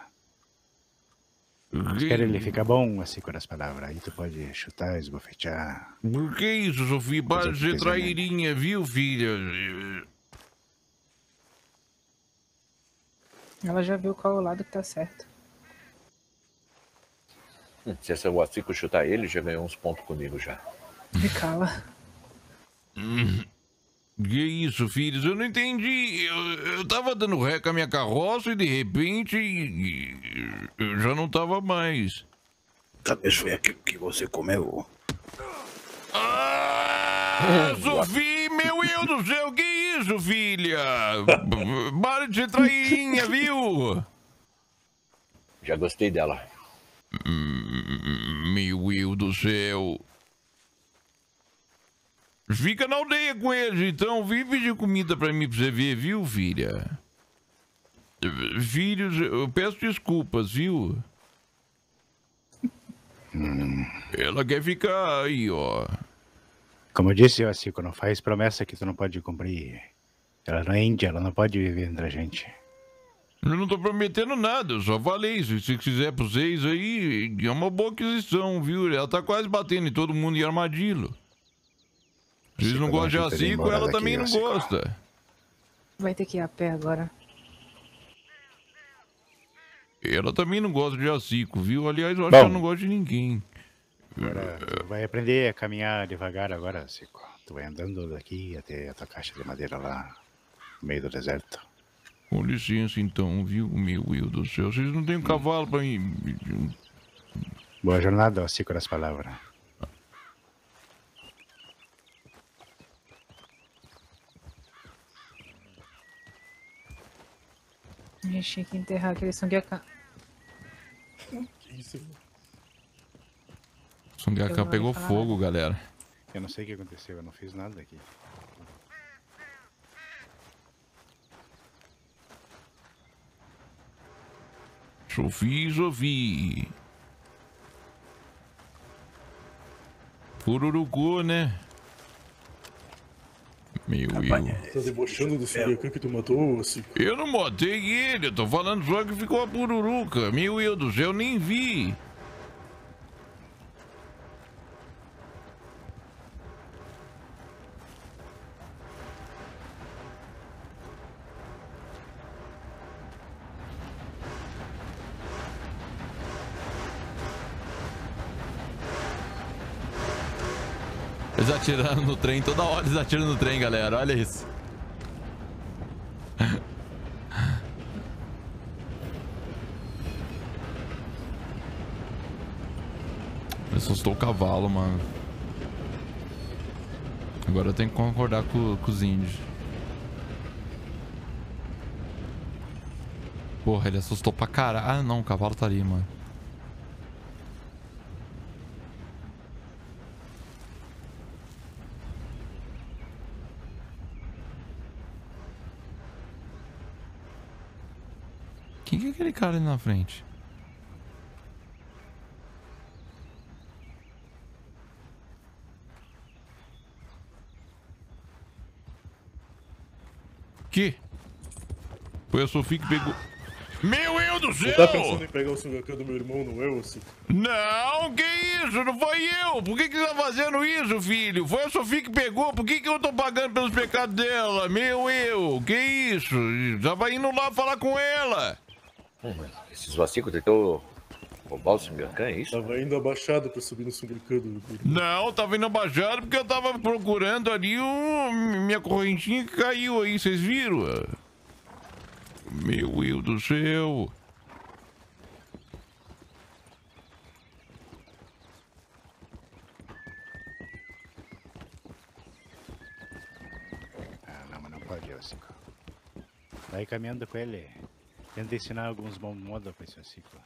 Espera ele ficar bom assim com as palavras. Aí tu pode chutar, esbofetear. Por que isso, Sofia? Para de ser trairinha, viu, filha? Ela já viu qual é o lado que tá certo. Hum, Se esse Wacico chutar ele, já ganhou uns pontos comigo já. Me cala. Hum. Que isso, filhos? Eu não entendi. Eu, eu tava dando ré com a minha carroça e de repente. Eu já não tava mais. Talvez foi aquilo que você comeu. Ah, meu Deus do céu, que isso, filha? Para de ser trairinha, viu? Já gostei dela. Meu Deus do céu. Fica na aldeia com eles, então. Vem pedir comida pra mim pra você ver, viu, filha? Filhos, eu peço desculpas, viu? Ela quer ficar aí, ó. Como eu disse, Hocico, não faz promessa que tu não pode cumprir. Ela não é índia, ela não pode viver entre a gente. Eu não tô prometendo nada, eu só falei. Se você quiser pra vocês aí, é uma boa aquisição, viu? Ela tá quase batendo em todo mundo em armadilho. Vocês não gostam de dá uma chuta Acico, embora ela também não gosta. Vai ter que ir a pé agora. Ela também não gosta de Acico, viu? Aliás, eu acho Bom. que ela não gosta de ninguém. Agora, tu vai aprender a caminhar devagar agora, Hocico. Tu vai andando daqui até a tua caixa de madeira lá, no meio do deserto. Com licença, então, viu, meu Will do céu? Vocês não têm um cavalo pra mim. Boa jornada, Hocico das palavras. A gente tinha que enterrar aquele Sungyakan. Que isso? Sungaka Eu não pegou fogo, galera. Eu não sei o que aconteceu, eu não fiz nada aqui. Chovi, chovi. Por Urugu, né? Meu Deus. É, tá debochando do é, suruca que tu matou, assim. Eu não matei ele, eu tô falando só que ficou a pururuca. Meu Deus do céu, eu nem vi. Eles atiraram no trem, toda hora eles atiram no trem, galera. Olha isso. Assustou o cavalo, mano. Agora eu tenho que concordar com, com os índios. Porra, ele assustou pra caralho. Ah, não, o cavalo tá ali, mano. Quem que é aquele cara ali na frente? Que? Foi a Sofia que pegou. Meu Deus do céu! tá pensando em pegar o do meu irmão, não Ocico? Não, que isso? Não foi eu! Por que que você tá fazendo isso, filho? Foi a Sofia que pegou, por que que eu tô pagando pelos pecados dela? Meu eu, que isso? Tava indo lá falar com ela. Esses vacicos tentou roubar o Sugakan, é isso? Tava indo abaixado pra subir no Sugakan do... Não, tava indo abaixado porque eu tava procurando ali um, minha correntinha que caiu aí, vocês viram? Meu Deus do céu. Ah, não, mas não pode, Ocico. Vai caminhando com ele. Tenta ensinar alguns bons modos pra esse Ocico.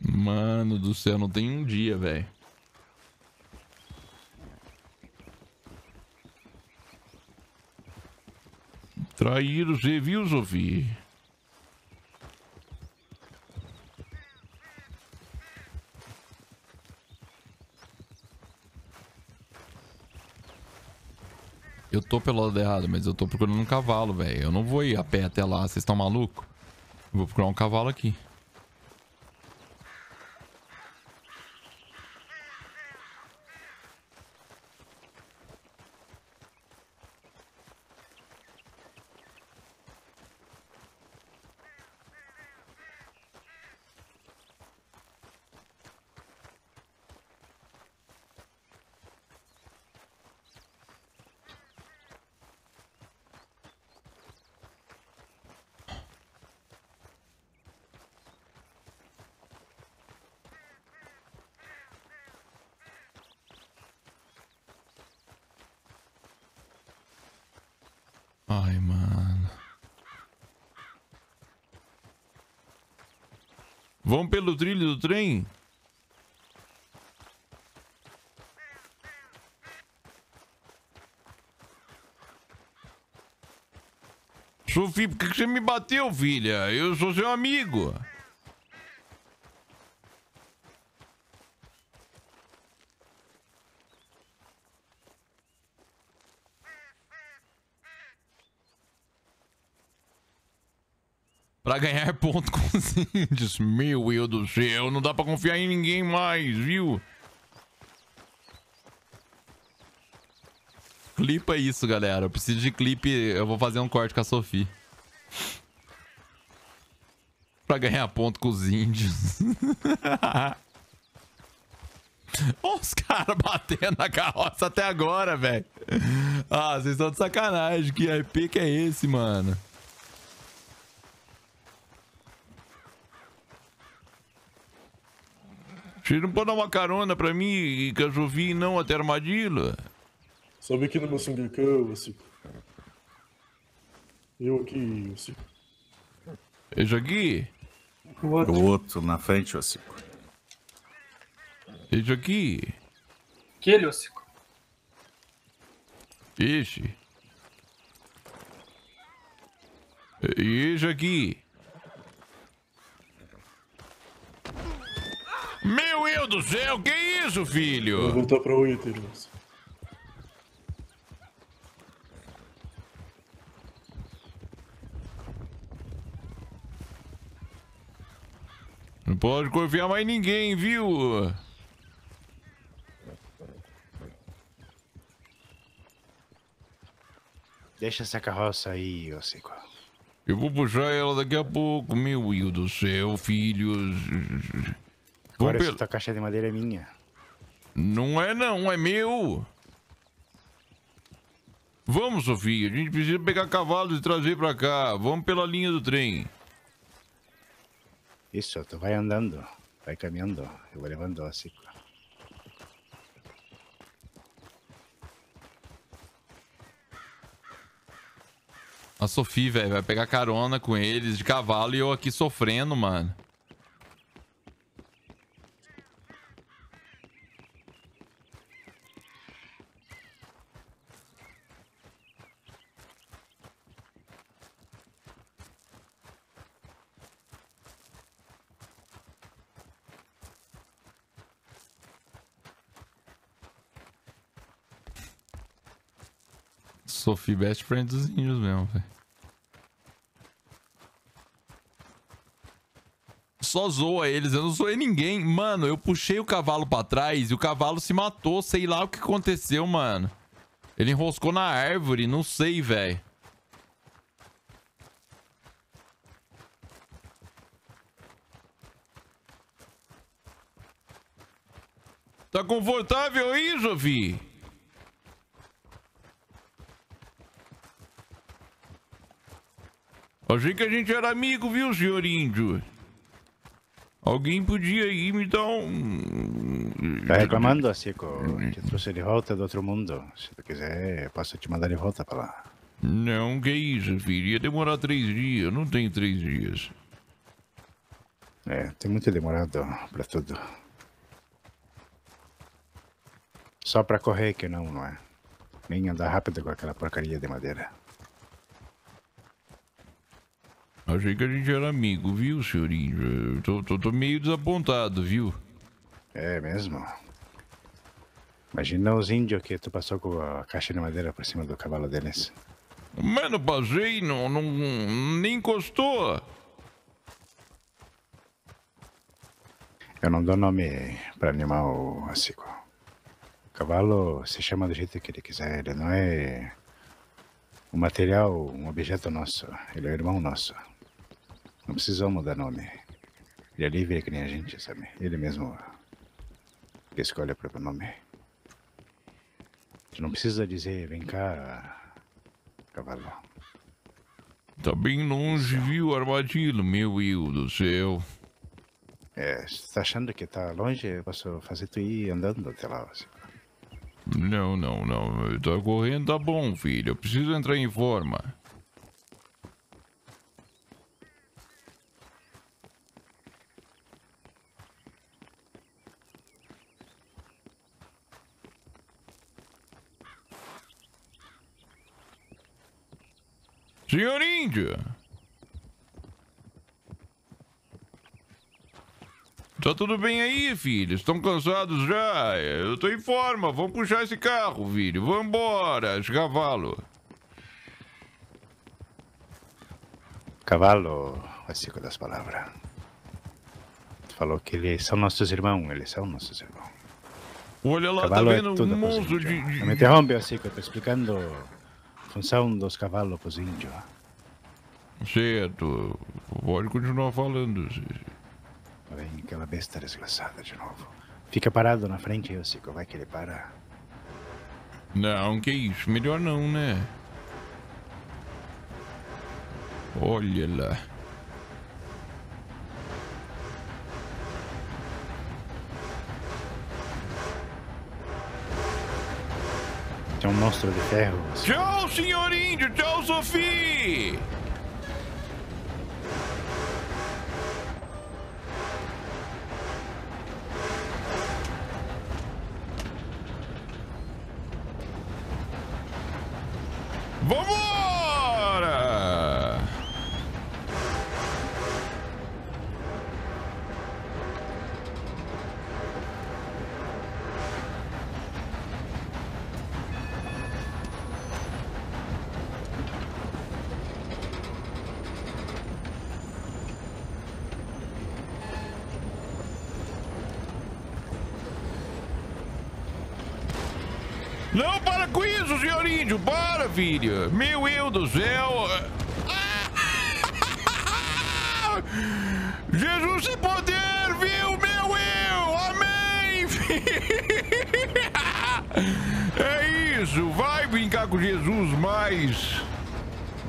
Mano do céu, não tem um dia, velho. Traíram você, viu, Sofia? Eu tô pelo lado errado, mas eu tô procurando um cavalo, velho. Eu não vou ir a pé até lá, vocês estão malucos? Vou procurar um cavalo aqui. Ai, mano. Vamos pelo trilho do trem? Sofia, por que você me bateu, filha? Eu sou seu amigo. Ganhar ponto com os índios. Meu Deus do céu, não dá pra confiar em ninguém mais, viu? Clipa isso, galera. Eu preciso de clipe. Eu vou fazer um corte com a Sofia. pra ganhar ponto com os índios. Os caras batendo na carroça até agora, velho. Ah, vocês estão de sacanagem. Que IP que é esse, mano? Vocês não podem dar uma carona pra mim e e não até armadilha? Sobe aqui no meu Sugakan, Ocico. Eu aqui, Ocico. Esse aqui? O outro na frente, Ocico. Esse aqui? Aquele, Ocico. Esse? E esse aqui? Meu Deus do céu, que isso, Vou filho? voltar pra Oiter, moço. Não pode confiar mais em ninguém, viu? Deixa essa carroça aí, Ocico. Eu vou puxar ela daqui a pouco, meu Deus do céu, filhos. Agora essa caixa de madeira é minha. Não é não, é meu. Vamos, Sofia, a gente precisa pegar cavalos e trazer pra cá. Vamos pela linha do trem. Isso, tu vai andando, vai caminhando, eu vou levando a Ocico. A Sofia, velho, vai pegar carona com eles de cavalo e eu aqui sofrendo, mano. Sophie best friend dos índios mesmo, velho. Só zoa eles, eu não zoei ninguém. Mano, eu puxei o cavalo pra trás e o cavalo se matou. Sei lá o que aconteceu, mano. Ele enroscou na árvore, não sei, velho. Tá confortável aí, Sophie? Achei que a gente era amigo, viu, senhor índio? Alguém podia ir me dar um. Tá reclamando, Ocico? Te trouxe de volta do outro mundo. Se tu quiser, eu posso te mandar de volta pra lá. Não, que isso, filho. Ia demorar três dias. Não tem três dias. É, tem muito demorado pra tudo. Só pra correr que não, não é? Nem andar rápido com aquela porcaria de madeira. Achei que a gente era amigo, viu, senhor índio? Eu Tô, tô, tô meio desapontado, viu? É mesmo? Imagina os índios que tu passou com a caixa de madeira por cima do cavalo deles. Mano, passei, não, não, nem encostou. Eu não dou nome para animal, Ocico. O cavalo se chama do jeito que ele quiser. Ele não é um material, um objeto nosso. Ele é irmão nosso. Não precisamos dar nome. Ele é livre que nem a gente, sabe? Ele mesmo que escolhe o próprio nome. A gente não precisa dizer, vem cá, cavalo. Tá bem longe, viu, armadilho, meu Deus do céu. É, você tá achando que tá longe? Eu posso fazer tu ir andando até lá. Não, não, não. Tá correndo, tá bom, filho. Eu preciso entrar em forma. Senhor Índio! Tá tudo bem aí, filho? Estão cansados já? Eu tô em forma. Vamos puxar esse carro, filho. Vambora, esse cavalo. Cavalo, Ocico das palavras. Falou que eles são nossos irmãos. Eles são nossos irmãos. Olha lá, Cavalo tá é vendo? tudo Um monstro de... de- Não me interrompe, Ocico. Eu tô explicando função dos cavalos pros índios. Certo. Pode continuar falando. Vem aquela besta desgraçada de novo. Fica parado na frente, Ocico. Vai que ele para. Não, que isso. Melhor não, né? Olha lá. Monstro de ferro. Tchau, senhor índio. Tchau, Sophie.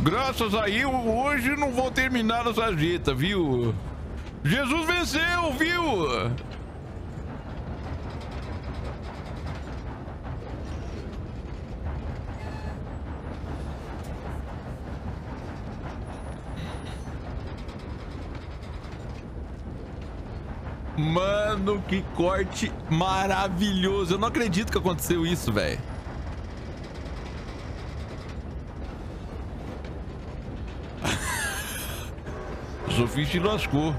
Graças a eu, hoje não vou terminar essa sarjeta, viu? Jesus venceu, viu? Mano, que corte maravilhoso. Eu não acredito que aconteceu isso, velho. Sofia se lascou.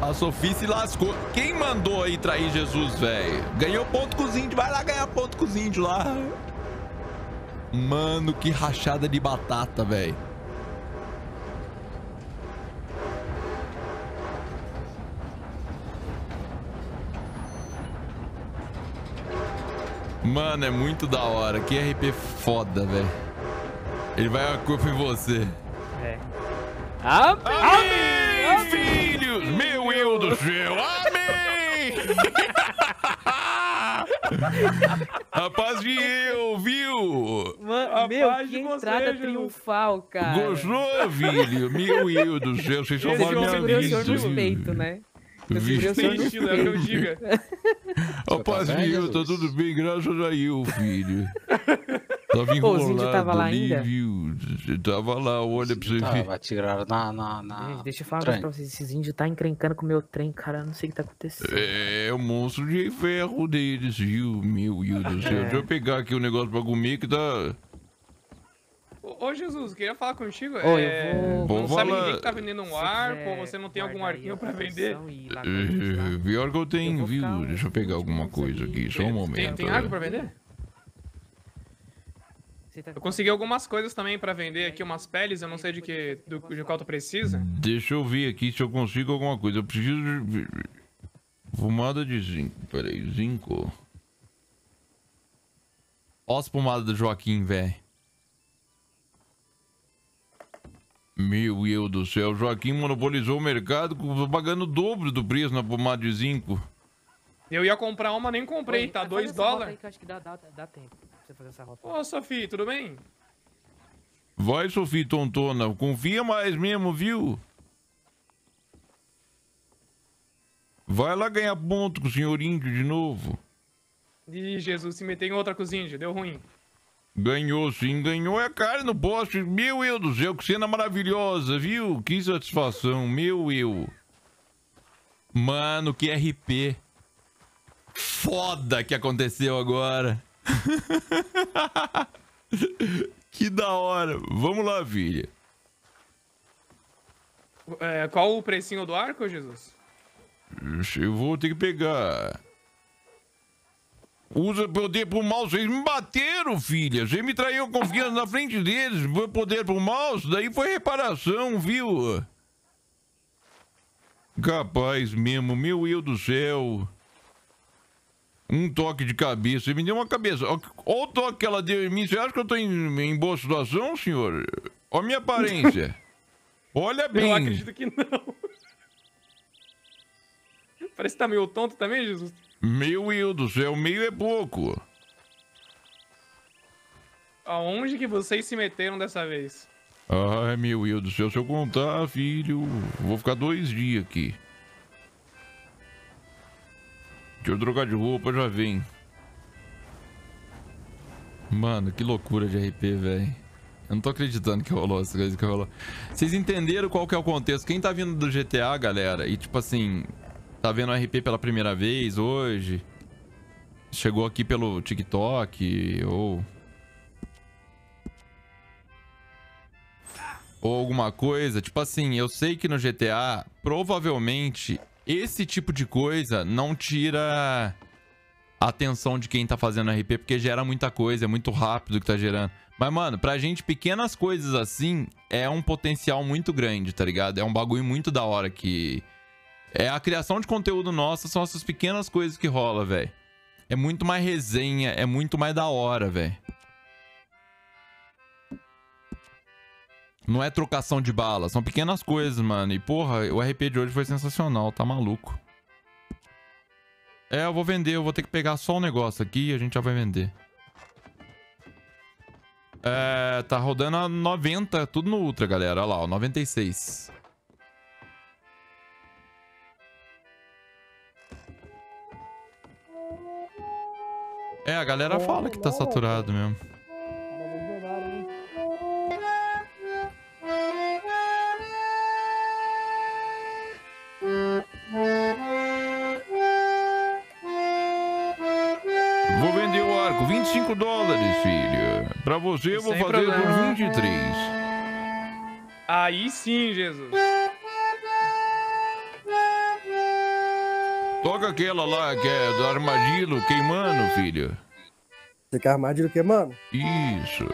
A Sofia se lascou. Quem mandou aí trair Jesus, velho? Ganhou ponto com os índios. Vai lá ganhar ponto com os índios lá. Mano, que rachada de batata, velho. Mano, é muito da hora. Que RP foda, velho. Ele vai a culpa em você. É. Amém, filhos! Meu eu do céu! Amém! Rapaz de eu, viu? Mano, meu, que entrada triunfal, cara. Gostou, filho? Meu eu do céu, vocês são Você mal minha segurou o senhor vida. no viu? peito, né? O no Estilo, é o que eu diga. Rapaz de eu, tá tudo bem, graças a eu, filho. Tava Ô, enrolado índios tava lá ali, ainda? viu? Tava lá, olha pra você ver. Tava tiraram na, na, na... Gente, deixa eu falar trem. pra vocês. Esses índios tá encrencando com o meu trem, cara. Eu não sei o que tá acontecendo. É, o monstro de ferro deles, viu? Meu Deus do céu. É. Deixa eu pegar aqui o negócio pra comer que tá. Ô, ô, Jesus, queria falar contigo. Ô, eu é... vou- Não Vou sabe falar- ninguém que tá vendendo um arco, ou você não tem algum arquinho pra vender? É, pior que eu tenho, viu? Deixa eu pegar alguma coisa aqui, só um Tem, momento. tem é. arco pra vender? Eu consegui algumas coisas também pra vender aqui, umas peles, eu não sei de que do, de qual tu precisa. Deixa eu ver aqui se eu consigo alguma coisa. Eu preciso de. Fumada de zinco. Peraí, zinco. Ó as pomadas do Joaquim, velho. Meu Deus do céu, o Joaquim monopolizou o mercado pagando o dobro do preço na pomada de zinco. Eu ia comprar uma, nem comprei, tá 2 dólares. que eu acho que dá, dá, dá tempo pra você fazer essa rota. Ô, Sofia, tudo bem? Vai, Sofia Tontona, confia mais mesmo, viu? Vai lá ganhar ponto com o senhor índio de novo. Ih, Jesus, se meter em outra cozinha, deu ruim. Ganhou sim, ganhou é cara no poste. Meu eu do céu, que cena maravilhosa, viu? Que satisfação, meu eu. Mano, que RP. Foda que aconteceu agora. que da hora. Vamos lá, filha. É, qual o precinho do arco, Jesus? Eu vou ter que pegar. Usa poder pro mal. Vocês me bateram, filha. Você me traiu confiança na frente deles. Foi poder pro mal. Isso daí foi reparação, viu? Capaz mesmo. Meu eu do céu. Um toque de cabeça. Você me deu uma cabeça. Olha o toque que ela deu em mim. Você acha que eu tô em, em boa situação, senhor? Olha a minha aparência. Olha bem. Eu acredito que não. Parece que tá meio tonto também, Jesus. Meu eu do céu, meio é pouco. Aonde que vocês se meteram dessa vez? Ai, meu eu do céu, se eu contar, filho, vou ficar dois dias aqui. Deixa eu trocar de roupa, já vem. Mano, que loucura de RP, velho. Eu não tô acreditando que rolou essa coisa que rolou. Vocês entenderam qual que é o contexto? Quem tá vindo do GTA, galera, e tipo assim, tá vendo RP pela primeira vez hoje, chegou aqui pelo TikTok, ou ou alguma coisa, tipo assim, eu sei que no GTA, provavelmente, esse tipo de coisa não tira a atenção de quem tá fazendo RP, porque gera muita coisa, é muito rápido que tá gerando. Mas, mano, pra gente, pequenas coisas assim é um potencial muito grande, tá ligado? É um bagulho muito da hora que. É a criação de conteúdo nossa, são essas pequenas coisas que rola, velho. É muito mais resenha, é muito mais da hora, velho. Não é trocação de bala, são pequenas coisas, mano. E porra, o RP de hoje foi sensacional, tá maluco. É, eu vou vender, eu vou ter que pegar só um negócio aqui e a gente já vai vender. É, tá rodando a 90, tudo no Ultra, galera. Olha lá, ó, 96. É, a galera fala que tá saturado mesmo. Vou vender o arco, 25 dólares, filha. Pra você eu vou Sem fazer por problema. 23. Aí sim, Jesus. Toca aquela lá que é do armadilho queimando, filha. Você quer armadilha o quê, mano? Isso.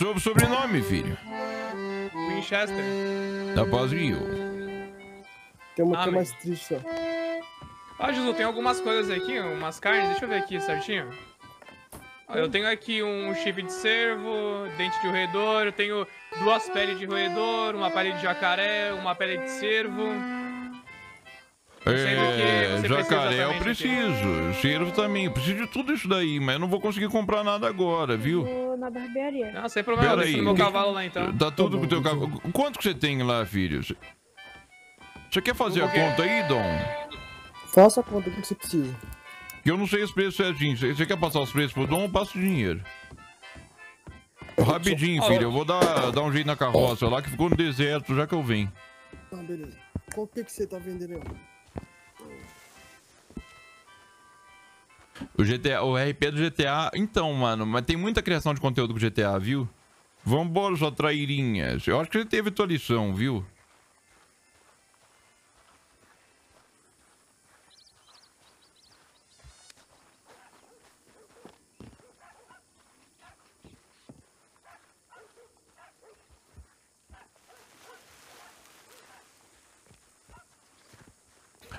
Eu sou o sobrenome, filho. Winchester. Da Paz Rio. Tem uma que é mais triste, ó. Ah, Jesus, tem algumas coisas aqui, umas carnes. Deixa eu ver aqui certinho. Eu tenho aqui um chifre de cervo, dente de roedor, eu tenho duas peles de roedor, uma pele de jacaré, uma pele de cervo. É, jacaré eu preciso. Cervo também. Eu preciso de tudo isso daí, mas eu não vou conseguir comprar nada agora, viu? Vou na barbearia. Não, sem problema, Pera deixa aí. meu cavalo lá então. Tá tudo com o teu cavalo. Quanto que você tem lá, filho? Você- quer fazer a conta aí, Dom? Faça a conta, o que você precisa? Que eu não sei os preços certinho. Você você quer passar os preços pro Dom ou passa o dinheiro? Rapidinho, filho. Eu vou dar, dar um jeito na carroça lá que ficou no deserto já que eu venho. Tá, beleza. Qual que que você tá vendendo aí? O GTA, o RP do GTA. Então, mano, mas tem muita criação de conteúdo com GTA, viu? Vambora, sua trairinhas. Eu acho que você teve tua lição, viu?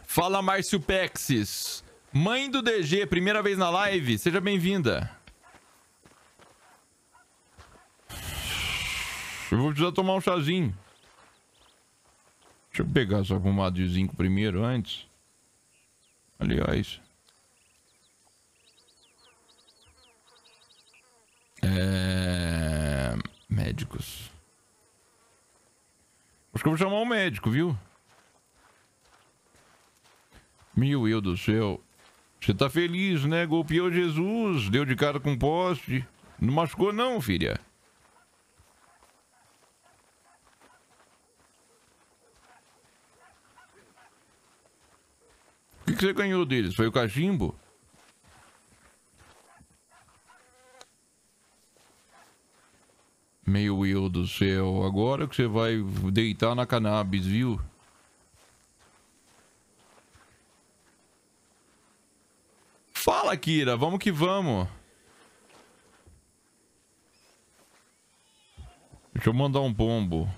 Fala, Márcio Pexis. Mãe do DG, primeira vez na live. Seja bem-vinda. Eu vou precisar tomar um chazinho. Deixa eu pegar essa pomada de zinco primeiro, antes. Aliás. É... Médicos. Acho que eu vou chamar um médico, viu? Meu Deus do céu. Você tá feliz, né? Golpeou Jesus, deu de cara com poste. Não machucou não, filha. O que, que você ganhou deles? Foi o cachimbo? Meu Deus do céu, agora que você vai deitar na cannabis, viu? Fala, Kira, vamos que vamos. Deixa eu mandar um pombo.